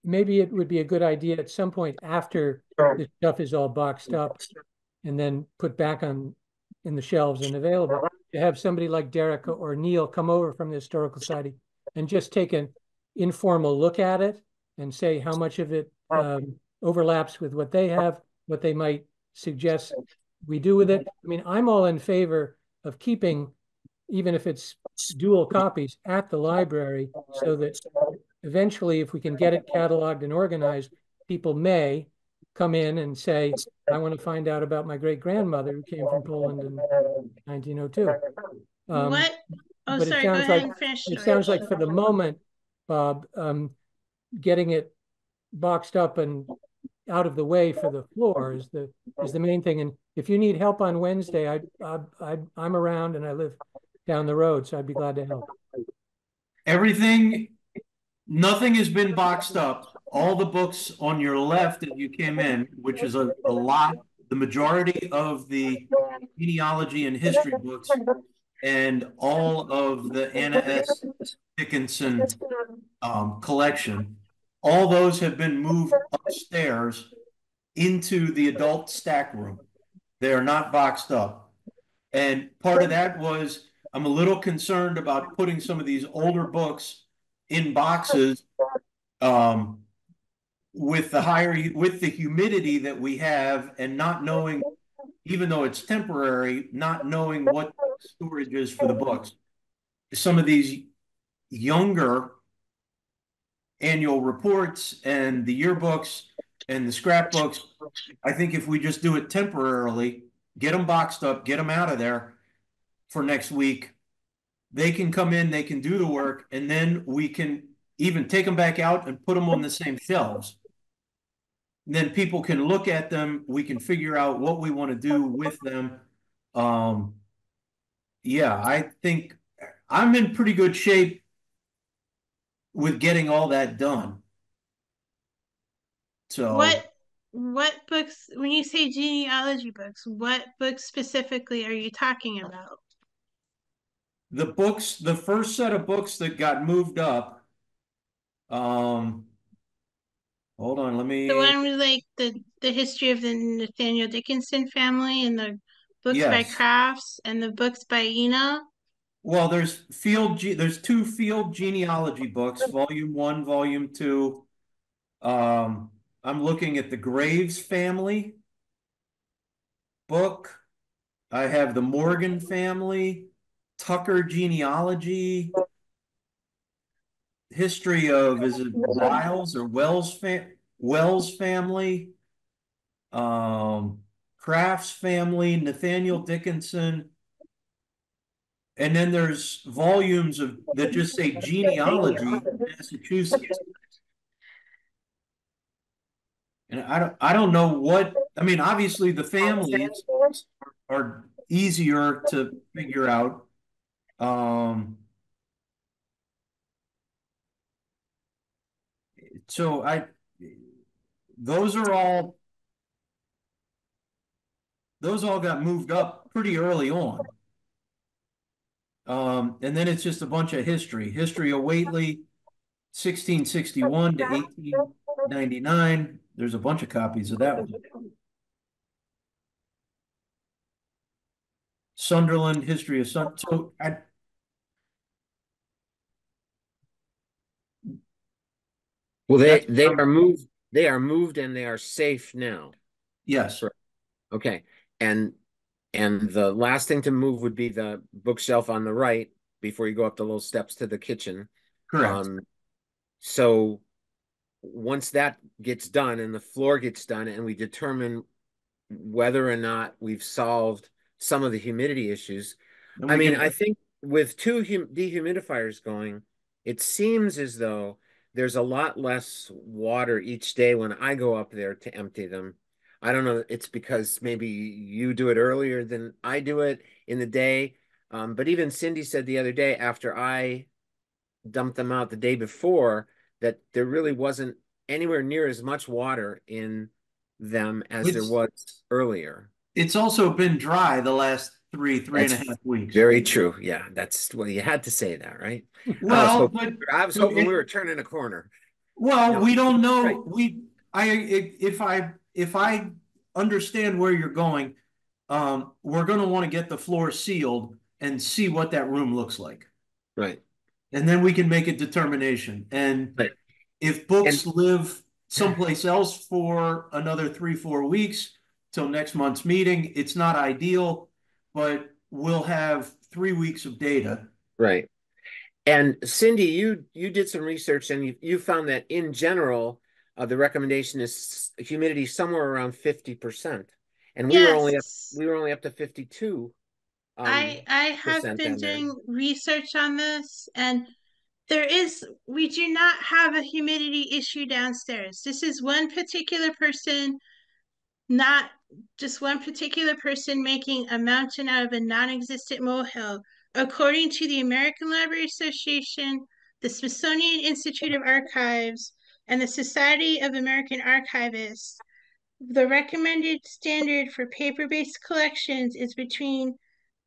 D: Maybe it would be a good idea at some point after the stuff is all boxed up and then put back on in the shelves and available. To have somebody like Derica or Neil come over from the Historical Society and just take an informal look at it and say how much of it um, overlaps with what they have, what they might suggest we do with it. I mean, I'm all in favor of keeping, even if it's dual copies at the library so that eventually if we can get it cataloged and organized, people may come in and say, I want to find out about my great grandmother who came from Poland in 1902. Um,
B: What? Oh, sorry, go
D: sounds
B: ahead
D: like-
B: and finish.
D: It sounds like for the moment, Bob, um, getting it boxed up and out of the way for the floor is the, is the main thing. And if you need help on Wednesday, I, I, I, I'm around and I live down the road, so I'd be glad to help.
E: Everything, nothing has been boxed up. All the books on your left as you came in, which is a, a lot, the majority of the genealogy and history books and all of the Anna S. Dickinson um, collection, all those have been moved upstairs into the adult stack room. They are not boxed up. And part of that was I'm a little concerned about putting some of these older books in boxes um, with the higher with the humidity that we have and not knowing even though it's temporary not knowing what storage is for the books. Some of these younger annual reports and the yearbooks and the scrapbooks i think if we just do it temporarily get them boxed up get them out of there for next week. They can come in they can do the work and then we can even take them back out and put them on the same shelves. Then people can look at them we can figure out what we want to do with them. Um yeah i think i'm in pretty good shape with getting all that done. So
B: What, what books, when you say genealogy books, what books specifically are you talking about?
E: The books the first set of books that got moved up um hold on let me
B: The one with like the, the history of the Nathaniel Dickinson family and the books by Crafts and the books by Ina?
E: Well, there's field ge- there's two field genealogy books, volume one, volume two. Um, I'm looking at the Graves family book. I have the Morgan family, Tucker genealogy, history of is it Wiles or Wells fam Wells family, um, Crafts family, Nathaniel Dickinson. And then there's volumes of that just say genealogy, Massachusetts. And I don't, I don't know what, I mean, obviously the families are easier to figure out. Um, so I, those are all, those all got moved up pretty early on. Um, and then it's just a bunch of history, history of sixteen sixty-one to eighteen ninety-nine. There's a bunch of copies of that one. Sunderland, history of Sun, so I,
A: Well, they,
E: That's
A: they
E: from-
A: are moved, they are moved and they are safe now.
E: yes,
A: Okay, and, and the last thing to move would be the bookshelf on the right before you go up the little steps to the kitchen.
E: correct.
A: Um, so once that gets done and the floor gets done and we determine whether or not we've solved some of the humidity issues, I mean,
E: can-
A: I think with two hum- dehumidifiers going, it seems as though there's a lot less water each day when I go up there to empty them. I don't know, it's because maybe you do it earlier than I do it in the day. Um, but even Cindy said the other day after I dumped them out the day before that there really wasn't anywhere near as much water in them as there was earlier.
E: It's also been dry the last three, three and a half weeks.
A: Very true. Yeah, that's well, you had to say that, right?
E: Well,
A: so-
E: but
A: I was hoping
E: it-
A: we were turning a corner.
E: Well,
A: No,
E: we don't know,
A: right.
E: we, I, if I, if I understand where you're going, um, we're gonna wanna get the floor sealed and see what that room looks like.
A: Right.
E: And then we can make a determination, and
A: Right.
E: if books live someplace else for another three, four weeks till next month's meeting, it's not ideal, but we'll have three weeks of data.
A: Right. And Cindy, you you did some research and you, you found that in general, uh, the recommendation is humidity somewhere around 50%. And we were only up we were only up to 52. Um,
B: I I have been
A: down there.
B: doing research on this and there is we do not have a humidity issue downstairs. This is one particular person, not just one particular person making a mountain out of a non-existent molehill. According to the American Library Association, the Smithsonian Institute of Archives, and the Society of American Archivists, the recommended standard for paper-based collections is between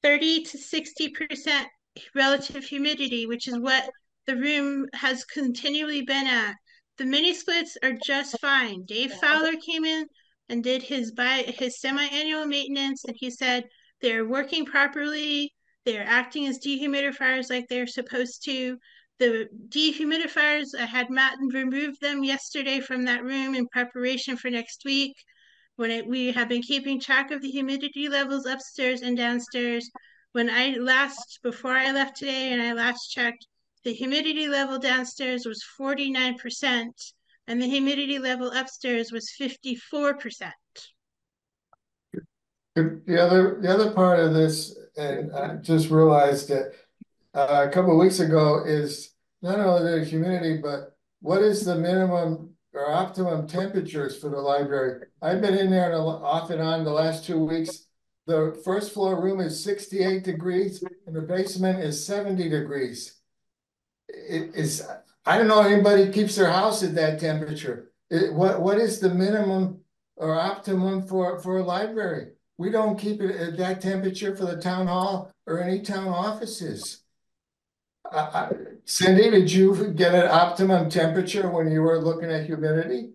B: 30 to 60% relative humidity, which is what the room has continually been at. The mini splits are just fine. Dave Fowler came in and did his bi his semi-annual maintenance, and he said they're working properly. They're acting as dehumidifiers like they're supposed to. The dehumidifiers, I had Matt remove them yesterday from that room in preparation for next week when it, we have been keeping track of the humidity levels upstairs and downstairs. When I last, before I left today and I last checked, the humidity level downstairs was 49% and the humidity level upstairs was 54%.
C: The the other, the other part of this, and I just realized that uh, a couple of weeks ago is not only the humidity, but what is the minimum or optimum temperatures for the library? I've been in there off and on the last two weeks. The first floor room is sixty-eight degrees and the basement is seventy degrees. It is, I don't know anybody keeps their house at that temperature. It, what, what is the minimum or optimum for, for a library? We don't keep it at that temperature for the town hall or any town offices. Cindy, did you get an optimum temperature when you were looking at humidity?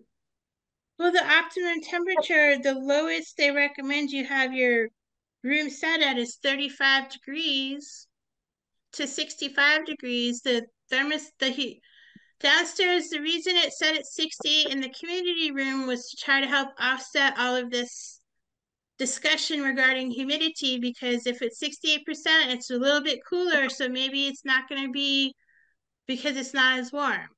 B: Well, the optimum temperature, the lowest they recommend you have your room set at is 35 degrees to 65 degrees. The thermos, the heat downstairs, the reason it set at 60 in the community room was to try to help offset all of this discussion regarding humidity because if it's 68%, it's a little bit cooler. So maybe it's not going to be because it's not as warm.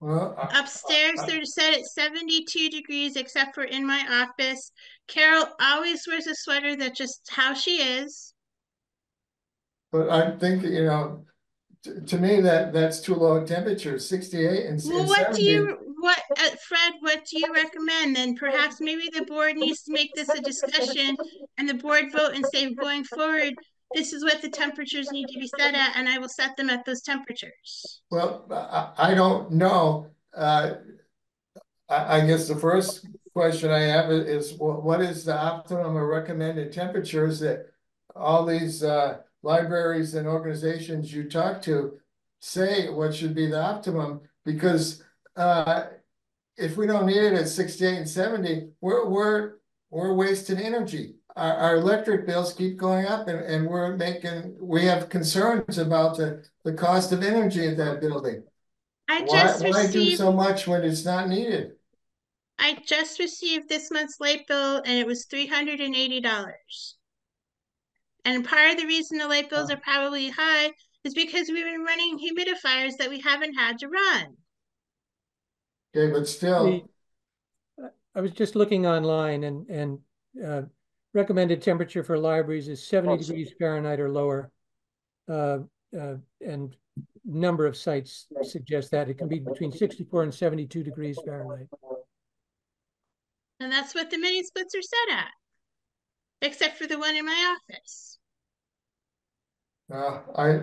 C: Well, I-
B: Upstairs, they're set at 72 degrees, except for in my office. Carol always wears a sweater that's just how she is.
C: but I think, you know, to, to me, that, that's too low a temperature, sixty-eight and
B: Well,
C: and
B: what do you, what, uh, Fred, what do you recommend? Then perhaps maybe the board needs to make this a discussion and the board vote and say going forward, this is what the temperatures need to be set at, and I will set them at those temperatures.
C: Well, I, I don't know. uh. I, I guess the first question I have is, what is the optimum or recommended temperatures that all these, uh, libraries and organizations you talk to say what should be the optimum, because, uh, if we don't need it at sixty-eight and seventy, we're, we're, we're wasting energy. Our, our electric bills keep going up and, and we're making, we have concerns about the, the cost of energy at that building.
B: I
C: Why,
B: just
C: why do
B: received,
C: so much when it's not needed?
B: I just received this month's light bill and it was three hundred and eighty dollars. And part of the reason the light bills are probably high is because we've been running humidifiers that we haven't had to run.
C: Okay, but still,
D: I was just looking online and, and, uh, recommended temperature for libraries is seventy degrees Fahrenheit or lower. Uh, uh, and number of sites suggest that it can be between sixty-four and seventy-two degrees Fahrenheit.
B: And that's what the mini splits are set at. Except for the one in my office.
C: Uh, I.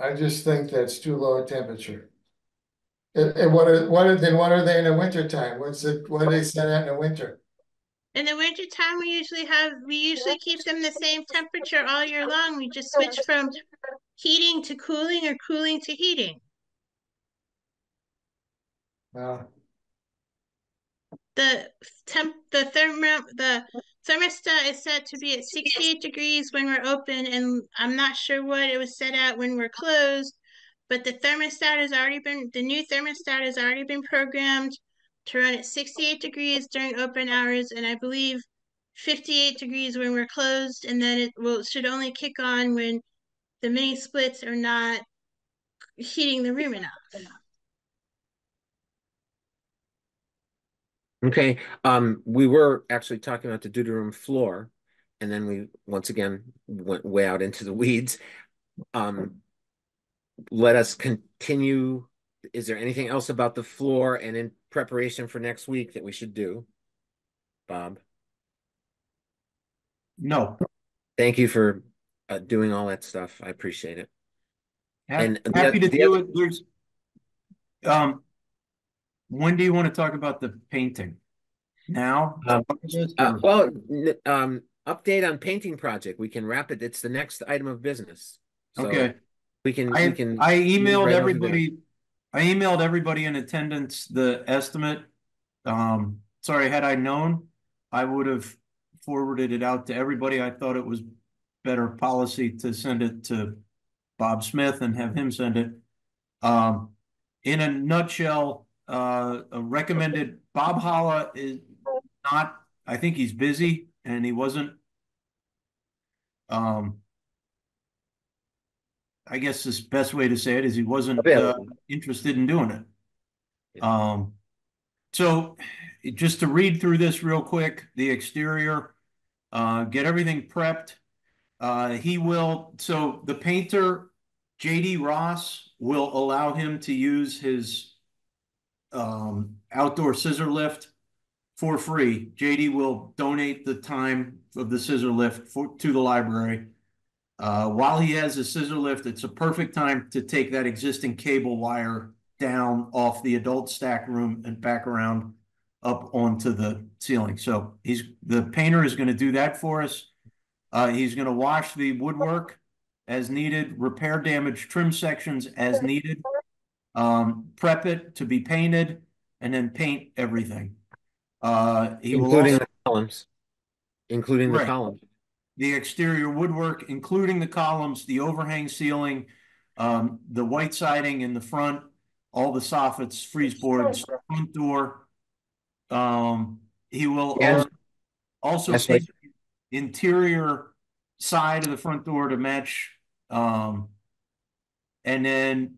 C: I just think that's too low a temperature. And, and what are, what are, then what are they in the winter time? What's it, what do they set at in the winter?
B: In the winter time, we usually have, we usually keep them the same temperature all year long. We just switch from heating to cooling or cooling to heating.
C: Uh,
B: The temp, the thermo, the thermostat is set to be at sixty-eight degrees when we're open, and I'm not sure what it was set at when we're closed. But the thermostat has already been, the new thermostat has already been programmed to run at sixty-eight degrees during open hours, and I believe fifty-eight degrees when we're closed, and then it will, should only kick on when the mini splits are not heating the room enough.
A: Okay, um, we were actually talking about the Duda room floor. And then we, once again, went way out into the weeds. Um. Let us continue. Is there anything else about the floor and in preparation for next week that we should do? Bob,
E: No,
A: thank you for uh doing all that stuff. I appreciate it. And
E: happy
A: oth-
E: to
A: the
E: do
A: other-
E: it. There's. Um. When do you want to talk about the painting? Now?
A: Um, Uh, well, um, update on painting project. We can wrap it. It's the next item of business. So
E: Okay.
A: We can, we
E: I,
A: can.
E: I emailed
A: right
E: everybody, I emailed everybody in attendance the estimate. Um, sorry, had I known, I would have forwarded it out to everybody. I thought it was better policy to send it to Bob Smith and have him send it. Um, in a nutshell, uh, a recommended, Bob Holla is not, I think he's busy and he wasn't. Um. I guess the best way to say it is he wasn't, uh, interested in doing it. Um, so just to read through this real quick, the exterior, uh, get everything prepped. Uh, he will, so the painter, JD Ross, will allow him to use his um, outdoor scissor lift for free. JD will donate the time of the scissor lift for, to the library. Uh, while he has a scissor lift, it's a perfect time to take that existing cable wire down off the adult stack room and back around up onto the ceiling. So he's, the painter is gonna do that for us. Uh, he's gonna wash the woodwork as needed, repair damaged trim sections as needed. Um, prep it to be painted and then paint everything. Uh, he will
A: Including
E: also,
A: the columns. Including the
E: Right.
A: columns.
E: the exterior woodwork, including the columns, the overhang ceiling, um, the white siding in the front, all the soffits, frieze boards, front door. Um, he will
A: Yeah.
E: also, also
A: That's right.
E: paint interior side of the front door to match, um, and then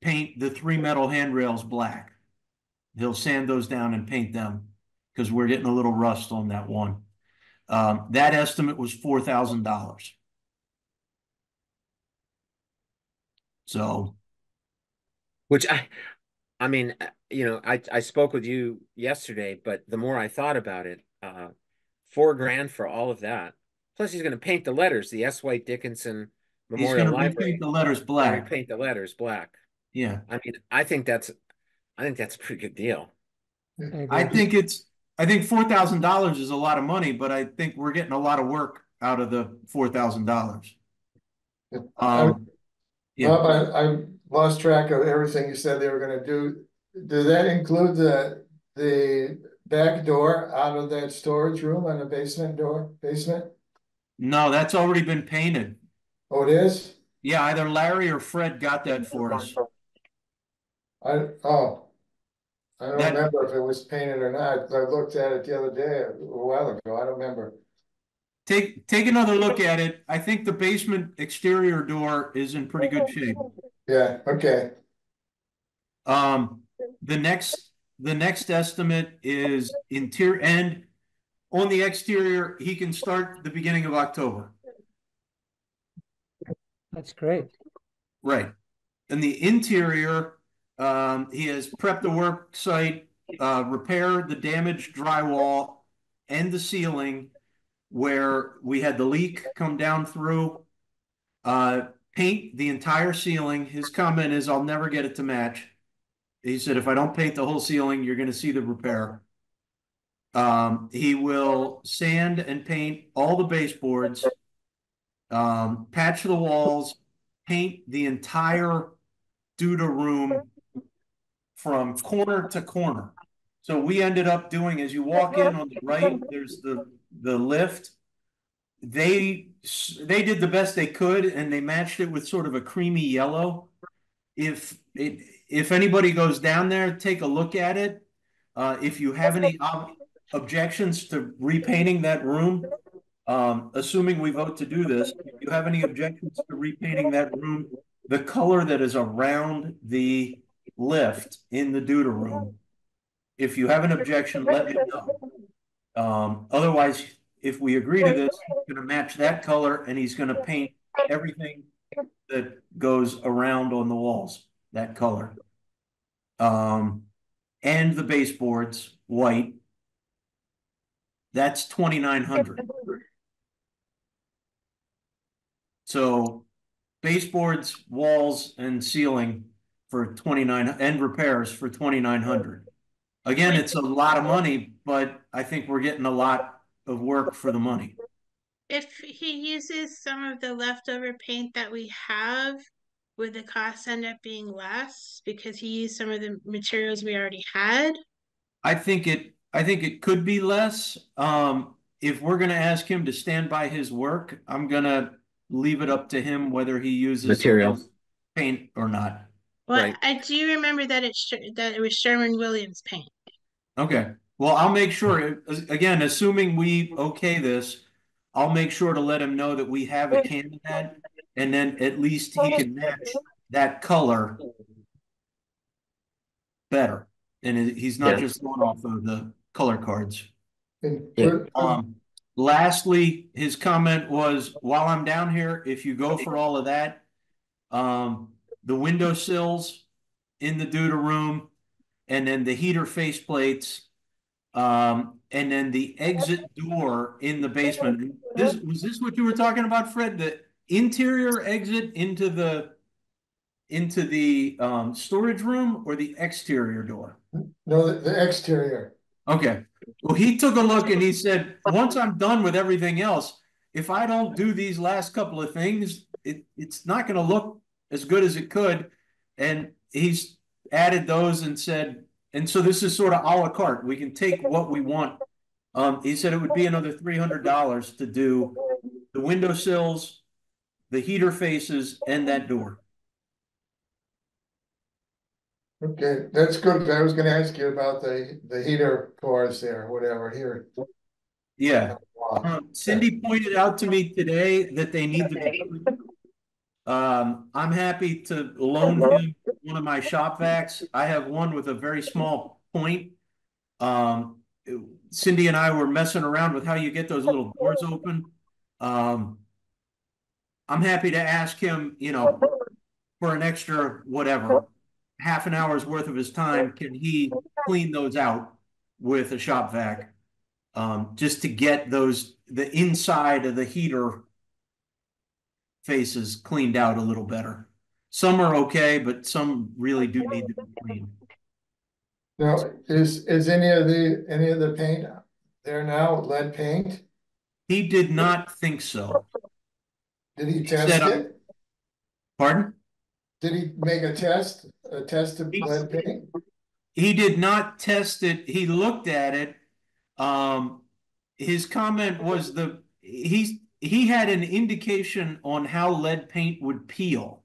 E: paint the three metal handrails black. He'll sand those down and paint them, because we're getting a little rust on that one. Um, that estimate was four thousand dollars. So,
A: Which I, I mean, you know, I, I spoke with you yesterday, but the more I thought about it, uh, four grand for all of that. Plus he's gonna paint the letters, the S. White Dickinson
E: he's
A: Memorial
E: gonna
A: Library.
E: repaint the letters black.
A: Repaint the letters black.
E: Yeah,
A: I mean, I think that's, I think that's a pretty good deal.
E: I
D: agree.
E: think it's, I think four thousand dollars is a lot of money, but I think we're getting a lot of work out of the four thousand dollars. Um, yeah.
C: Bob, I, I lost track of everything you said they were gonna do. Does that include the, the back door out of that storage room on the basement door, basement?
E: no, that's already been painted.
C: Oh, it is?
E: Yeah, either Larry or Fred got that for us.
C: I, oh. I don't
E: That-
C: remember if it was painted or not. I looked at it the other day, a while ago. I don't remember.
E: Take, take another look at it. I think the basement exterior door is in pretty good shape.
C: Yeah, okay.
E: Um, the next, the next estimate is interior and on the exterior, he can start the beginning of October.
D: That's great.
E: Right. And the interior, um, he has prepped the work site, uh, repaired the damaged drywall and the ceiling where we had the leak come down through. Uh, paint the entire ceiling. His comment is, I'll never get it to match. He said, if I don't paint the whole ceiling, you're gonna see the repair. Um, he will sand and paint all the baseboards. Um, patch the walls, paint the entire Duda room from corner to corner. So we ended up doing, as you walk in on the right, there's the, the lift. They, they did the best they could and they matched it with sort of a creamy yellow. If it, if anybody goes down there, take a look at it. Uh, if you have any ob- objections to repainting that room, um, assuming we vote to do this, if you have any objections to repainting that room, the color that is around the lift in the Duda room. If you have an objection, let me know. Um, otherwise, if we agree to this, he's gonna match that color and he's gonna paint everything that goes around on the walls, that color. Um, and the baseboards, white. That's twenty-nine hundred. So baseboards, walls and ceiling for twenty-nine and repairs for twenty-nine hundred. Again, it's a lot of money, but I think we're getting a lot of work for the money.
B: If he uses some of the leftover paint that we have, would the cost end up being less because he used some of the materials we already had?
E: I think it, I think it could be less. Um, if we're gonna ask him to stand by his work, I'm gonna leave it up to him whether he uses.
A: Material.
E: Paint or not.
B: Well,
A: Right.
B: I do remember that it's that it was Sherman Williams paint.
E: Okay, well, I'll make sure, again, assuming we okay this, I'll make sure to let him know that we have a candidate. And then at least he can match that color better. And he's not
A: Yeah.
E: just going off of the color cards.
C: And
A: Yeah.
E: Um, lastly, his comment was, while I'm down here, if you go for all of that, um, the window sills in the Duda room, and then the heater faceplates, um, and then the exit door in the basement. This, was this what you were talking about, Fred? The interior exit into the into the, um, storage room or the exterior door?
C: No, the, the exterior.
E: Okay, well, he took a look and he said, once I'm done with everything else, if I don't do these last couple of things, it, it's not gonna look as good as it could. And he's added those and said, and so this is sort of à la carte, we can take what we want. Um, he said it would be another three hundred dollars to do the window sills, the heater faces and that door.
C: Okay, that's good. I was gonna ask you about the, the heater cores there, whatever here.
E: Yeah. Um, Cindy pointed out to me today that they need to be. Um, I'm happy to loan him one of my shop vacs. I have one with a very small point. Um, Cindy and I were messing around with how you get those little doors open. Um. I'm happy to ask him, you know, for an extra whatever, half an hour's worth of his time, can he clean those out with a shop vac? Um, just to get those, the inside of the heater faces cleaned out a little better. some are okay, but some really do need to be cleaned.
C: Now, is, is any of the, any of the paint there now lead paint?
E: He did not think so.
C: Did he
E: said,
C: test
E: uh,
C: it?
E: Pardon?
C: Did he make a test, a test of
E: He-
C: lead paint?
E: He did not test it. He looked at it. Um, his comment was the he's he had an indication on how lead paint would peel.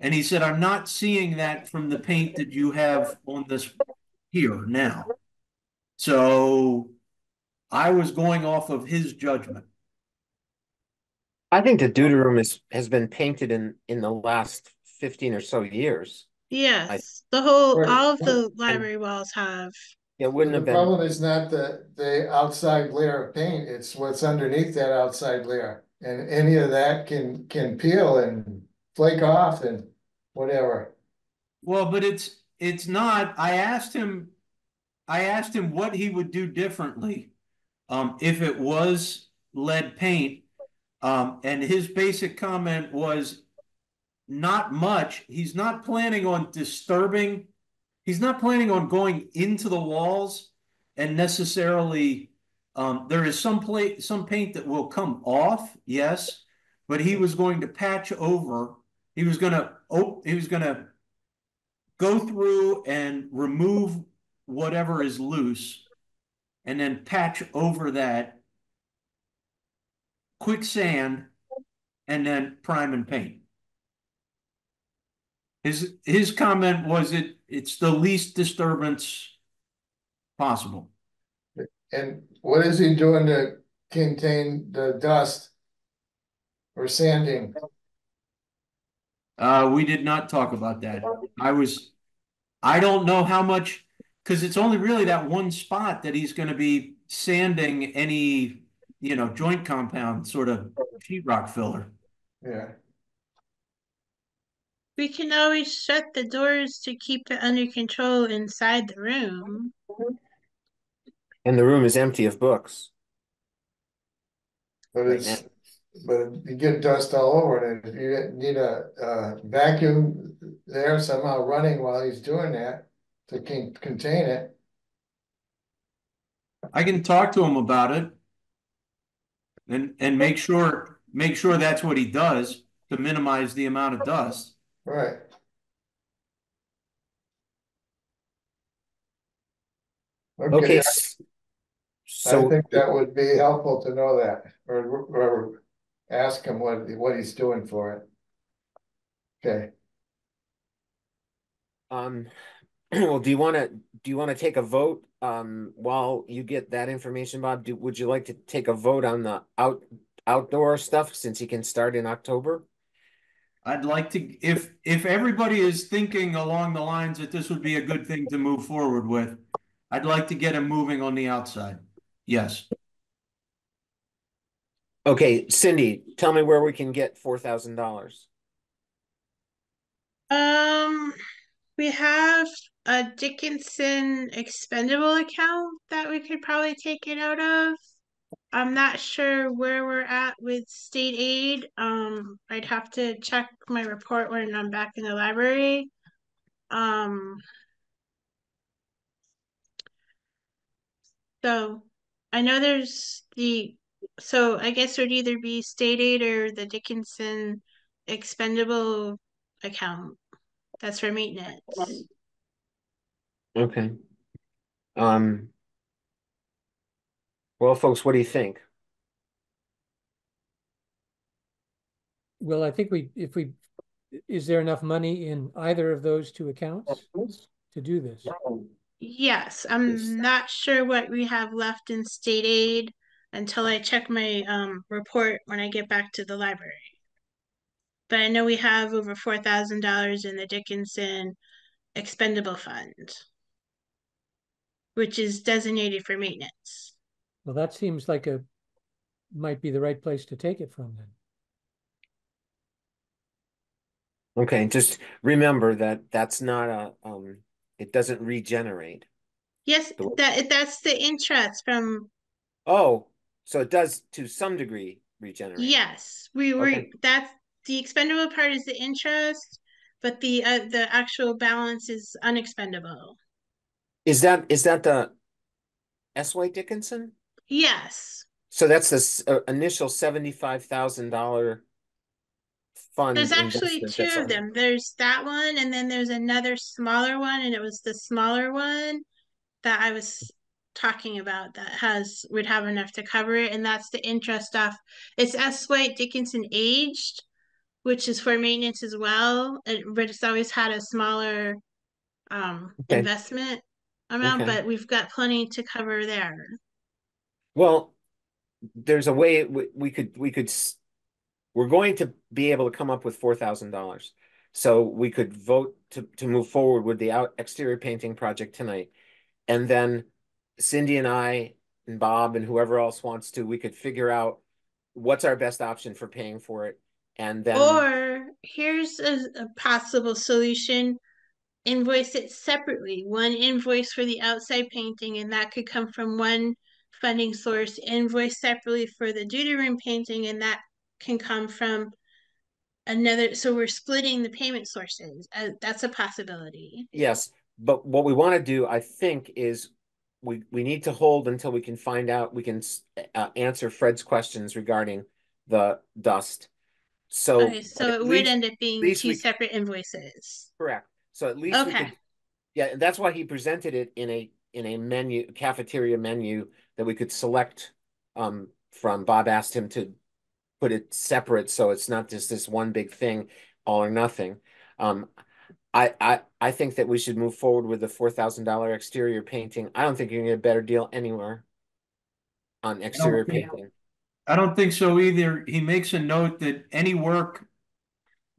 E: And he said, I'm not seeing that from the paint that you have on this here now. So I was going off of his judgment.
A: I think the Duda room is, has been painted in, in the last fifteen or so years.
B: Yes, the whole, all of the library walls have.
A: It wouldn't
C: The
A: have been,
C: problem is not the, the outside layer of paint, it's what's underneath that outside layer. And any of that can, can peel and flake off and whatever.
E: Well, but it's it's not. I asked him I asked him what he would do differently um if it was lead paint. Um and his basic comment was not much. He's not planning on disturbing he's not planning on going into the walls and necessarily um there is some some paint that will come off, yes, but he was going to patch over. He was gonna oh he was gonna go through and remove whatever is loose and then patch over that quicksand and then prime and paint. His his comment was it it's the least disturbance possible.
C: And what is he doing to contain the dust? Or sanding?
E: Uh, we did not talk about that. I was, I don't know how much, because it's only really that one spot that he's gonna be sanding any, you know, joint compound sort of sheetrock filler.
C: Yeah,
B: We can always shut the doors to keep it under control inside the room.
A: and the room is empty of books.
C: but
A: Right
C: it's, but you get dust all over it, if you need a, uh vacuum there somehow running while he's doing that. To con- contain it,
E: I can talk to him about it. And, and make sure, make sure that's what he does to minimize the amount of dust.
C: Right?
A: Okay.
C: I
A: s-
C: I
A: So,
C: think that would be helpful to know that, or, or ask him what, what he's doing for it. Okay,
A: um, well, do you wanna, do you wanna take a vote, um, while you get that information, Bob? Do, would you like to take a vote on the out, outdoor stuff since he can start in October?
E: I'd like to, if, if everybody is thinking along the lines that this would be a good thing to move forward with, I'd like to get him moving on the outside. Yes.
A: Okay, Cindy, tell me where we can get four thousand dollars.
B: Um, we have a Dickinson expendable account that we could probably take it out of. I'm not sure where we're at with state aid. Um, I'd have to check my report when I'm back in the library. Um. So, I know there's the, so I guess it would either be state aid or the Dickinson expendable account. That's for maintenance.
A: Okay. Um. Well, folks, what do you think?
D: Well, I think we, if we, is there enough money in either of those two accounts to do this?
B: Yes,
A: Yes.
B: I'm not sure what we have left in state aid until I check my um report when I get back to the library. But I know we have over four thousand dollars in the Dickinson expendable fund. Which is designated for maintenance.
D: Well, that seems like a, might be the right place to take it from then.
A: Okay, just remember that that's not a, um, it doesn't regenerate.
B: Yes,
A: The-
B: that that's the interest from,
A: Oh, so it does to some degree regenerate.
B: yes, we were,
A: Okay.
B: that's the expendable part is the interest, but the, uh, the actual balance is unexpendable.
A: Is that, is that the S. White Dickinson?
B: Yes,
A: So that's this uh, initial seventy-five thousand dollar fund.
B: there's actually two of them. There's that one and then there's another smaller one and it was the smaller one that I was talking about that has, would have enough to cover it, and that's the interest off. It's S. White Dickinson aged, which is for maintenance as well, uh, but it's always had a smaller um
A: Okay.
B: investment amount,
A: Okay.
B: but we've got plenty to cover there.
A: Well, there's a way we, we could, we could, we're going to be able to come up with four thousand dollars. So we could vote to, to move forward with the out exterior painting project tonight. And then Cindy and I and Bob and whoever else wants to, we could figure out what's our best option for paying for it. And then,
B: Or here's a, a possible solution. Invoice it separately, one invoice for the outside painting, and that could come from one funding source. Invoice separately for the Duda room painting, and that can come from another. So we're splitting the payment sources. Uh, that's a possibility.
A: yes, but what we want to do, I think, is we, we need to hold until we can find out, we can uh, answer Fred's questions regarding the dust. So.
B: Okay, so it would end up being two
A: we-
B: separate invoices.
A: Correct. So at least
B: Okay.
A: could, yeah, and that's why he presented it in a, in a menu, cafeteria menu that we could select um from. Bob asked him to put it separate, so it's not just this one big thing, all or nothing. Um, I, I, I think that we should move forward with the four thousand dollar exterior painting. I don't think you're gonna get a better deal anywhere on exterior
E: think-
A: painting.
E: I don't think so either. He makes a note that any work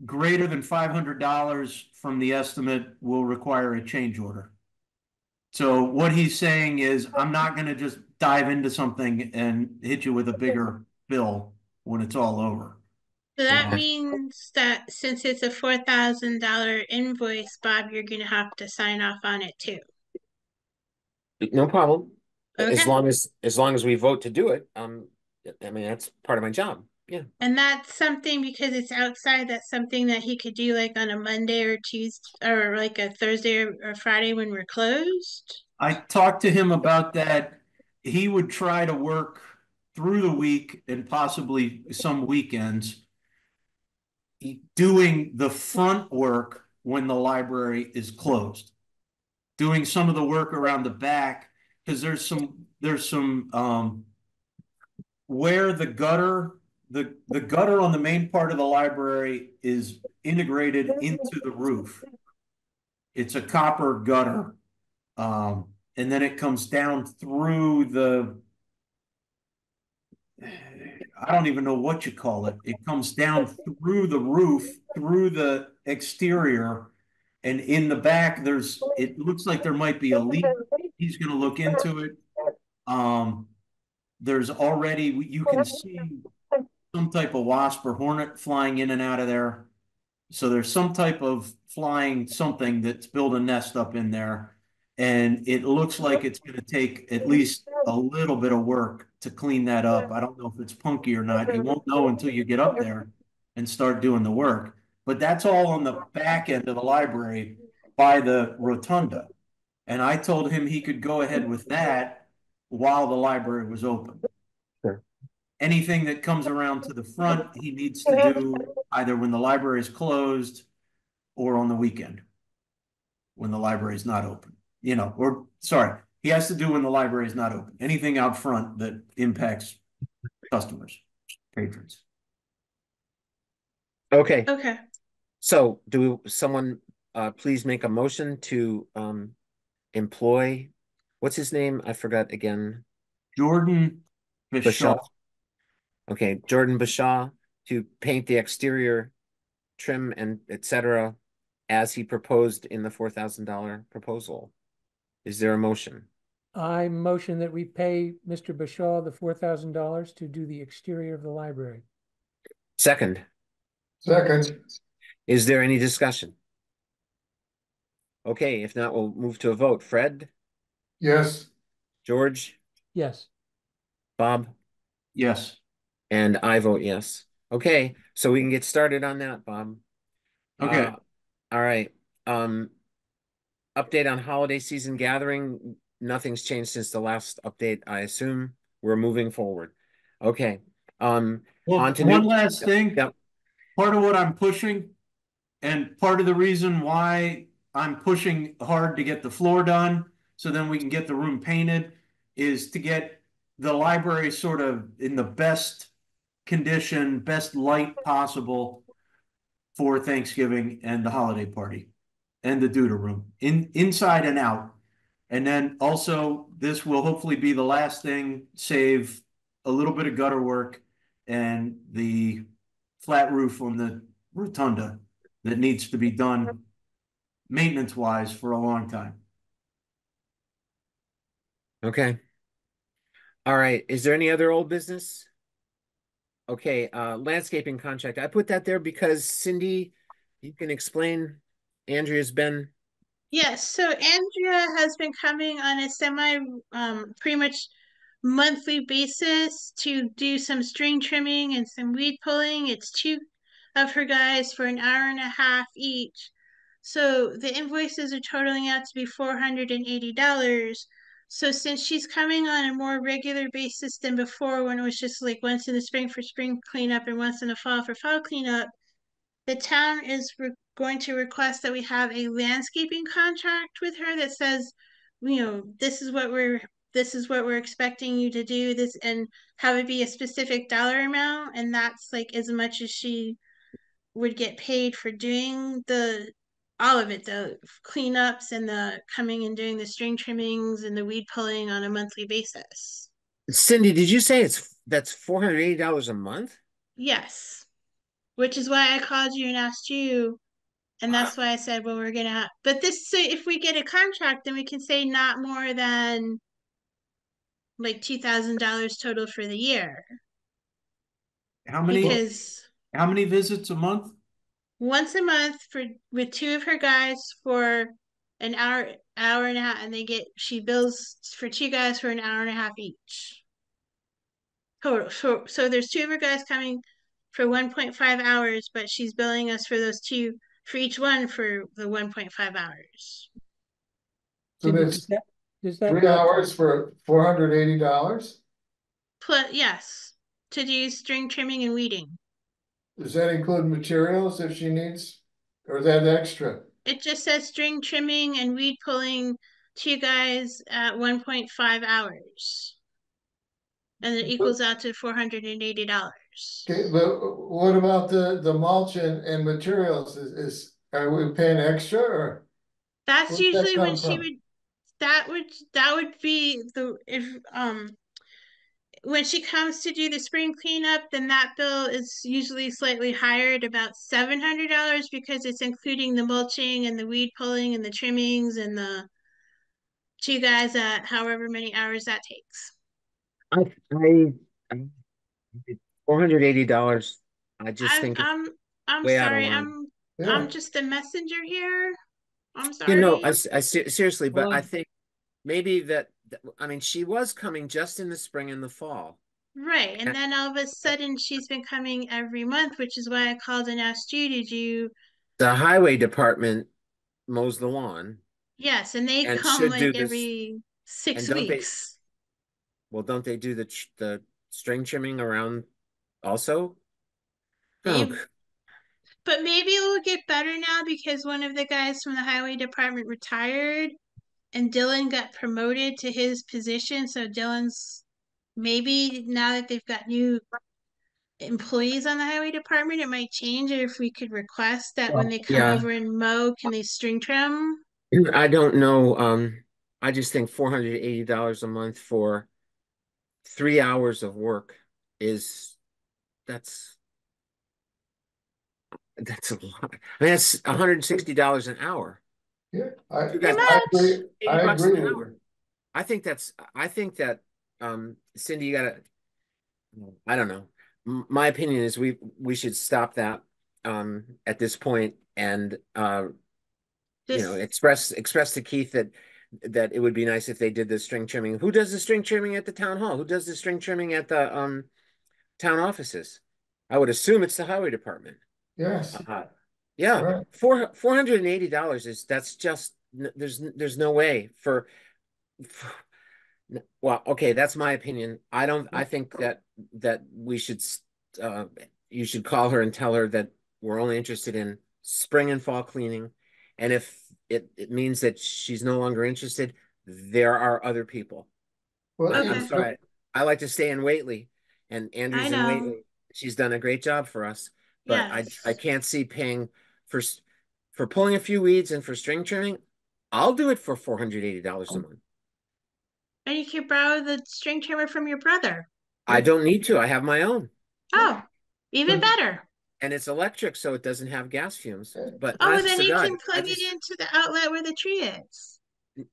E: greater than five hundred dollars from the estimate will require a change order. So what he's saying is, I'm not gonna just dive into something and hit you with a bigger bill when it's all over.
B: So that means that since it's a four thousand dollar invoice, Bob, you're gonna have to sign off on it too.
A: No problem. As long as, as long as we vote to do it, um, I mean, that's part of my job. Yeah.
B: And that's something because it's outside, that's something that he could do like on a Monday or Tuesday or like a Thursday or, Friday when we're closed.
E: I talked to him about that. He would try to work through the week and possibly some weekends. Doing the front work when the library is closed. Doing some of the work around the back, because there's some, there's some, um. Where the gutter, the, the gutter on the main part of the library is integrated into the roof. It's a copper gutter. Um, and then it comes down through the. I don't even know what you call it. It comes down through the roof, through the exterior. And in the back, there's, it looks like there might be a leak. He's gonna look into it. Um, there's already, you can see some type of wasp or hornet flying in and out of there. So there's some type of flying something that's built a nest up in there. And it looks like it's gonna take at least a little bit of work to clean that up. I don't know if it's punky or not. You won't know until you get up there and start doing the work. But that's all on the back end of the library by the rotunda. And I told him he could go ahead with that while the library was open.
A: Sure.
E: Anything that comes around to the front, he needs to do either when the library is closed or on the weekend. When the library is not open, you know, or sorry, he has to do when the library is not open. Anything out front that impacts customers, patrons.
A: Okay,
B: Okay,
A: so do we- someone, uh, please make a motion to, um, employ, what's his name? I forgot again.
E: Jordan
A: Bashaw.
E: Bischoff,
A: Okay, Jordan Bashaw to paint the exterior trim and et cetera as he proposed in the four thousand dollar proposal. Is there a motion?
D: I motion that we pay Mr. Bashaw the four thousand dollars to do the exterior of the library.
A: Second,
C: Second,
A: is there any discussion? Okay, if not, we'll move to a vote. Fred,
C: yes,
A: George,
D: Yes,
A: Bob,
E: yes,
A: and I vote yes. Okay, so we can get started on that, Bob.
E: Okay.
A: Uh, All right, um. Update on holiday season gathering, nothing's changed since the last update, I assume, we're moving forward. Okay, um,
E: Well,
A: On to
E: one last thing.
A: Yep.
E: Part of what I'm pushing, and part of the reason why I'm pushing hard to get the floor done, so then we can get the room painted, is to get the library sort of in the best condition, best light possible for Thanksgiving and the holiday party and the Duda room, in, inside and out. And then also, this will hopefully be the last thing, save a little bit of gutter work and the flat roof on the rotunda that needs to be done maintenance wise for a long time.
A: okay. All right, is there any other old business? Okay, uh, landscaping contract. I put that there because Cindy, you can explain. Andrea's been.
B: Yes, so Andrea has been coming on a semi, um, pretty much monthly basis to do some string trimming and some weed pulling. It's two of her guys for an hour and a half each. So the invoices are totaling out to be $480. So since she's coming on a more regular basis than before, when it was just like once in the spring for spring cleanup and once in the fall for fall cleanup, the town is re- going to request that we have a landscaping contract with her that says, you know, this is what we're this is what we're expecting you to do this and have it be a specific dollar amount and that's like as much as she would get paid for doing the all of it the cleanups and the coming and doing the string trimmings and the weed pulling on a monthly basis
A: Cindy, did you say it's, that's four hundred eighty dollars a month?
B: yes which is why i called you and asked you and that's why i said well we're gonna but this so if we get a contract then we can say not more than like two thousand dollars total for the year
E: How many,
B: because
E: how many visits a month?
B: Once a month for with two of her guys for an hour hour and a half and they get she bills for two guys for an hour and a half each total so so there's two of her guys coming for 1.5 hours but she's billing us for those two for each one for the 1.5 hours
C: So
D: Cindy,
C: that's
D: does that- Does that?
C: three hours for four hundred eighty dollars?
B: plus yes to do string trimming and weeding
C: Does that include materials if she needs, or is that extra?
B: it just says string trimming and weed pulling to you guys at 1.5 hours and it equals out to $480
C: Okay, but what about the, the mulch and, and materials, is, is, are we paying extra or?
B: that's
C: Where'd that
B: usually when
C: come
B: she
C: from?
B: would that would that would be the if um when she comes to do the spring cleanup then that bill is usually slightly higher at about $700 because it's including the mulching and the weed pulling and the trimmings and the two guys at however many hours that takes
A: I, I, four hundred eighty dollars, I just
B: I'm,
A: think,
B: I'm I'm
A: way
B: sorry. I'm
C: Yeah,
B: I'm just a messenger here. I'm sorry.
A: you know, I, s- I se- seriously, but I think maybe that, that- I mean, she was coming just in the spring and the fall.
B: right, and then all of a sudden she's been coming every month, which is why I called and asked you to do.
A: The highway department mows the lawn.
B: Yes, and they
A: And
B: come like every six
A: don't they-
B: weeks.
A: Well, don't they do the, tr- the string trimming around also?
B: Maybe-
A: Oh,
B: But maybe it will get better now because one of the guys from the highway department retired, and Dylan got promoted to his position. So Dylan's maybe now that they've got new employees on the highway department, it might change. Or if we could request that when they come
A: Yeah.
B: over and mow, can they string trim?
A: I don't know, um, I just think four hundred eighty dollars a month for three hours of work is, that's that's a lot. I mean, that's hundred and sixty dollars an hour.
C: Yeah, I,
A: You guys-
C: I agree, I agree with
A: hour.
C: you.
A: I think that's, I think that, um, Cindy, you gotta, I don't know. M- My opinion is we, we should stop that, um, at this point and, uh, you know, express, express to Keith that, that it would be nice if they did the string trimming. Who does the string trimming at the town hall? Who does the string trimming at the, um, town offices? I would assume it's the highway department.
C: Yes,
A: Uh, yeah,
C: Right.
A: four four hundred and eighty dollars is that's just there's there's no way for, for- well, okay, that's my opinion. I don't I think that that we should uh you should call her and tell her that we're only interested in spring and fall cleaning. And if it it means that she's no longer interested, there are other people.
C: well,
A: I- I'm sorry. I like to stay in Whately and Andrea's in
B: know.
A: Whately. She's done a great job for us. But I I can't see paying for for pulling a few weeds and for string trimming. I'll do it for four hundred eighty dollars a month.
B: And you could borrow the string trimmer from your brother.
A: I don't need to. I have my own,
B: Oh, even better.
A: and it's electric, so it doesn't have gas fumes. But
B: Oh, then you
A: God,
B: can plug
A: just-
B: it into the outlet where the tree is.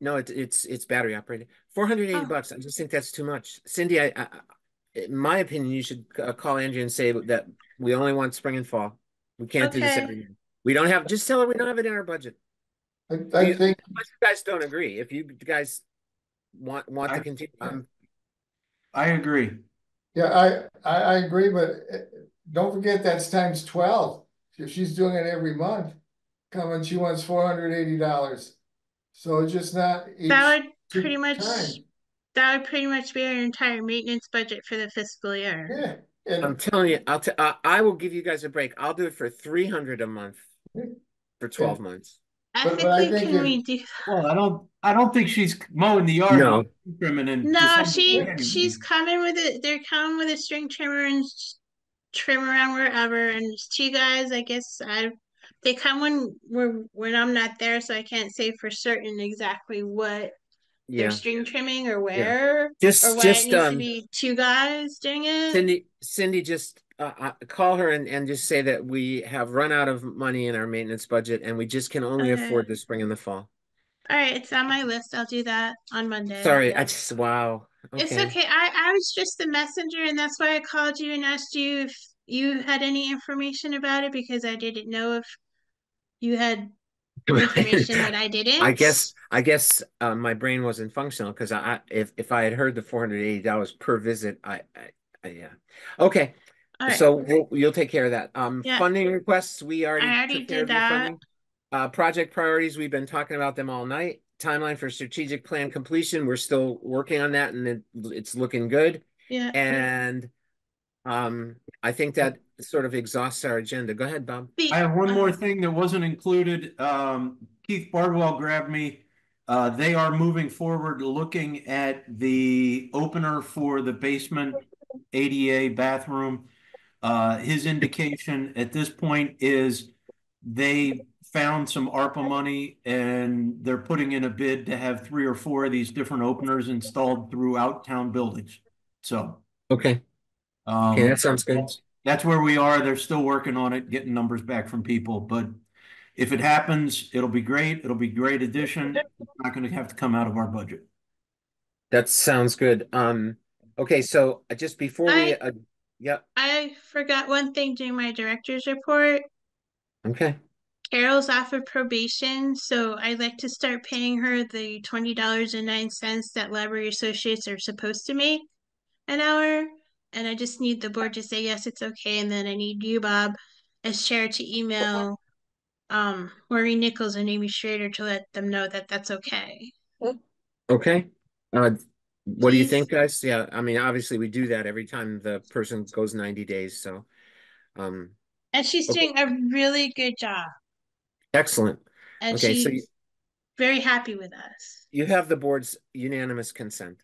A: No, it, it's it's battery operated. Four hundred eighty
B: Oh.
A: bucks. I just think that's too much. Cindy, I, I, in my opinion, you should uh, call Andrea and say that we only want spring and fall. We can't do this
B: Okay.
A: every year. We don't have. Just tell her we don't have it in our budget.
C: I, I think,
A: Unless you guys don't agree. If you guys want want to continue, I'm
E: I agree.
C: yeah, I, I, I agree, but uh, don't forget that's times twelve. If she's doing it every month, coming, she wants four hundred eighty dollars. So it's just not. each-
B: That would pretty much,
C: time.
B: that would pretty much be our entire maintenance budget for the fiscal year.
C: Yeah, And I'm
A: telling you, I'll t- I, I will give you guys a break. I'll do it for three hundred a month for twelve months.
C: But- but I
B: Ethically,
C: think
B: can
C: if-
B: we do?
E: Well, I don't, I don't think she's mowing the yard.
A: No.
E: Trimming.
B: No, she, she's coming with it, they're coming with a string trimmer and trim around wherever, and it's two guys, I guess, I, they come when, we're when I'm not there, so I can't say for certain exactly what
A: Yeah,
B: they're string trimming or where, or
A: just
B: why it
A: just
B: needs to
A: um,
B: be two guys doing it.
A: Cindy, Cindy, just uh, uh, call her and and just say that we have run out of money in our maintenance budget and we just can only
B: Okay.
A: afford the spring and the fall.
B: All right, it's on my list, I'll do that on Monday.
A: Sorry, I just wow.
B: It's
A: Okay.
B: okay. I, I was just the messenger, and that's why I called you and asked you if you had any information about it because I didn't know if you had information that I didn't.
A: I guess I guess uh, my brain wasn't functional because I, if if I had heard the four hundred eighty dollars per visit, I, I, I yeah. Okay,
B: right.
A: so we'll, you'll take care of that. Um,
B: Yeah.
A: funding requests, we already I
B: already
A: took care
B: did
A: of
B: that.
A: funding. Uh, project priorities, we've been talking about them all night. Timeline for strategic plan completion, we're still working on that and it, it's looking good.
B: yeah.
A: And um, I think that sort of exhausts our agenda. Go ahead, Bob.
E: I have one more
B: uh,
E: thing that wasn't included. Um, Keith Bardwell grabbed me. Uh, they are moving forward, looking at the opener for the basement ADA bathroom. Uh, his indication at this point is they found some ARPA money and they're putting in a bid to have three or four of these different openers installed throughout town buildings. So,
A: Okay,
E: um,
A: okay, that sounds good.
E: that's where we are. They're still working on it, getting numbers back from people, but if it happens, it'll be great. It'll be great addition. It's not gonna have to come out of our budget.
A: That sounds good. Um, okay, so uh, just before we, uh, yeah,
B: I forgot one thing during my director's report.
A: okay,
B: Carol's off of probation, so I'd like to start paying her the twenty dollars and nine cents that library associates are supposed to make an hour. And I just need the board to say, yes, it's okay, and then I need you, Bob, as chair to email um Maureen Nichols and Amy Schrader to let them know that that's okay.
A: okay. Uh, what do you think, guys? Yeah, I mean, obviously we do that every time the person goes ninety days, so. Um,
B: And she's
A: Okay.
B: doing a really good job,
A: excellent.
B: and
A: Okay, so you-
B: she's very happy with us.
A: You have the board's unanimous consent.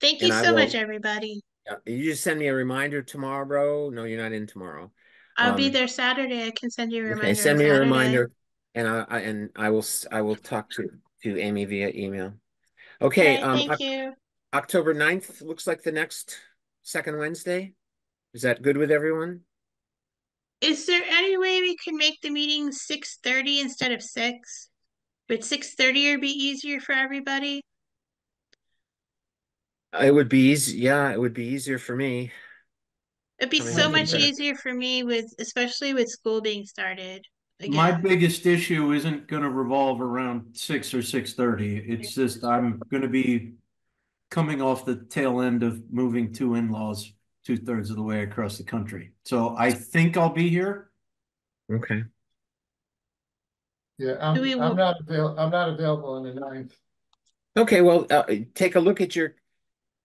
B: Thank you
A: And I
B: so much, everybody.
A: You just send me a reminder tomorrow. No, you're not in tomorrow.
B: I'll be
A: Um,
B: there Saturday. I can send you a reminder.
A: Okay, send me a reminder and I, I, and I will, I will talk to, to Amy via email. Okay,
B: Okay,
A: um,
B: thank
A: Oc-
B: you.
A: October 9th looks like the next second Wednesday. Is that good with everyone?
B: Is there any way we could make the meeting six thirty instead of six? Would six thirty or be easier for everybody?
A: Uh, it would be easy, yeah, it would be easier for me.
B: It'd be
A: I mean,
B: so much
A: that-
B: easier for me with, especially with school being started
E: My biggest issue isn't gonna revolve around six or six thirty. It's just I'm gonna be coming off the tail end of moving two in-laws two thirds of the way across the country. So I think I'll be here.
A: Okay.
C: Yeah, I'm,
B: we
C: I'm not avail, I'm not available on the ninth.
A: Okay, well, uh, take a look at your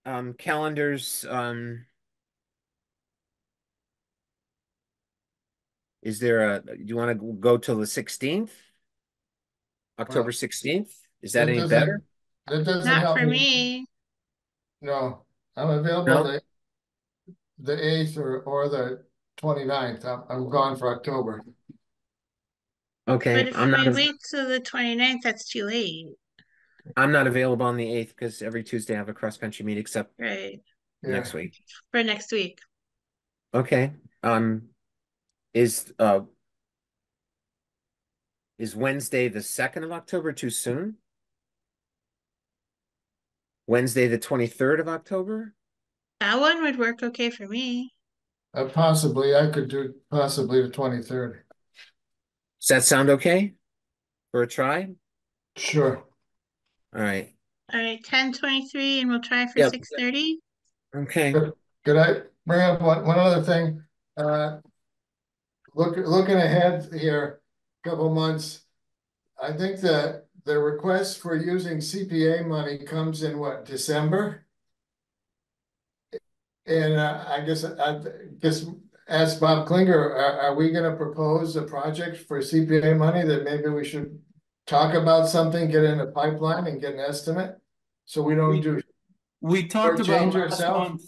A: um calendars, um. Is there a, do you want to go till the sixteenth? October sixteenth? Is that any better?
C: That doesn't
B: Not
C: help
B: for
C: me.
B: me.
C: No, I'm available
A: No?
C: the, the eighth or, or the 29th. I'm, I'm gone for October.
A: Okay,
B: But if
A: I'm not,
B: we
A: av-
B: wait till the 29th, that's too late,
A: I'm not available on the eighth because every Tuesday I have a cross-country meet except
B: right?
C: Yeah.
A: next week.
B: For next week.
A: Okay, um, is, uh. Is Wednesday the second of October too soon? Wednesday, the twenty-third of October?
B: That one would work okay for me.
C: Uh, possibly, I could do possibly the twenty-third.
A: Does that sound okay? For a try?
C: Sure.
A: All right,
B: All right, 10:23 and we'll try for
A: Yep.
B: 6:30.
A: okay,
C: Could I bring up one, one other thing? Uh. Look, looking ahead here, a couple months. I think that the request for using CPA money comes in what, December? And uh, I guess, I guess, ask Bob Klinger, are, are we gonna propose a project for CPA money that maybe we should? Talk about something, get in a pipeline and get an estimate? So we don't do
E: We talked about
C: change
E: last
C: yourself?
E: month.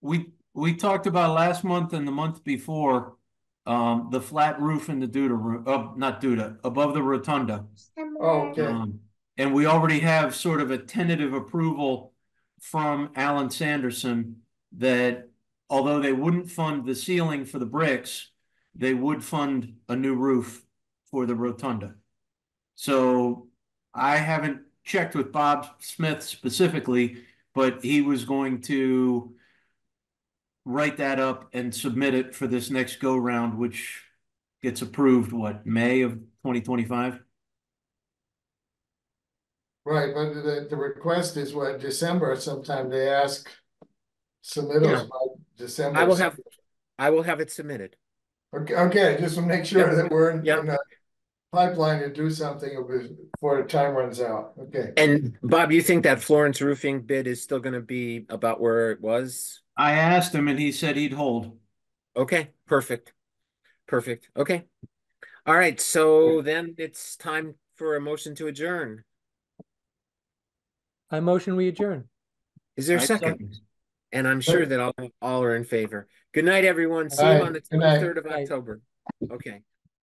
E: We, we talked about last month and the month before, um, the flat roof in the Duda roof, uh, not Duda, above the rotunda.
C: Oh, okay.
E: Um, and we already have sort of a tentative approval from Alan Sanderson that although they wouldn't fund the ceiling for the bricks, they would fund a new roof for the rotunda. So I haven't checked with Bob Smith specifically, but he was going to write that up and submit it for this next go round, which gets approved, what, May of twenty twenty-five?
C: Right, but the, the request is what, December sometime they ask. Submittals by December.
A: I will have- I will have it submitted.
C: Okay, okay, just to make sure
A: Yep.
C: that we're in,
A: Yep.
C: in a pipeline to do something before the time runs out, okay.
A: And Bob, you think that Florence roofing bid is still gonna be about where it was?
E: I asked him and he said he'd hold.
A: Okay, perfect. Perfect, okay. All right, so then it's time for a motion to adjourn.
D: I motion we adjourn.
A: Is there a
E: I
A: second? And I'm sure that all, all are in favor. Good night, everyone. See you
C: Aye,
A: on the
C: good night.
A: twenty-third of
D: Night.
A: October. Okay.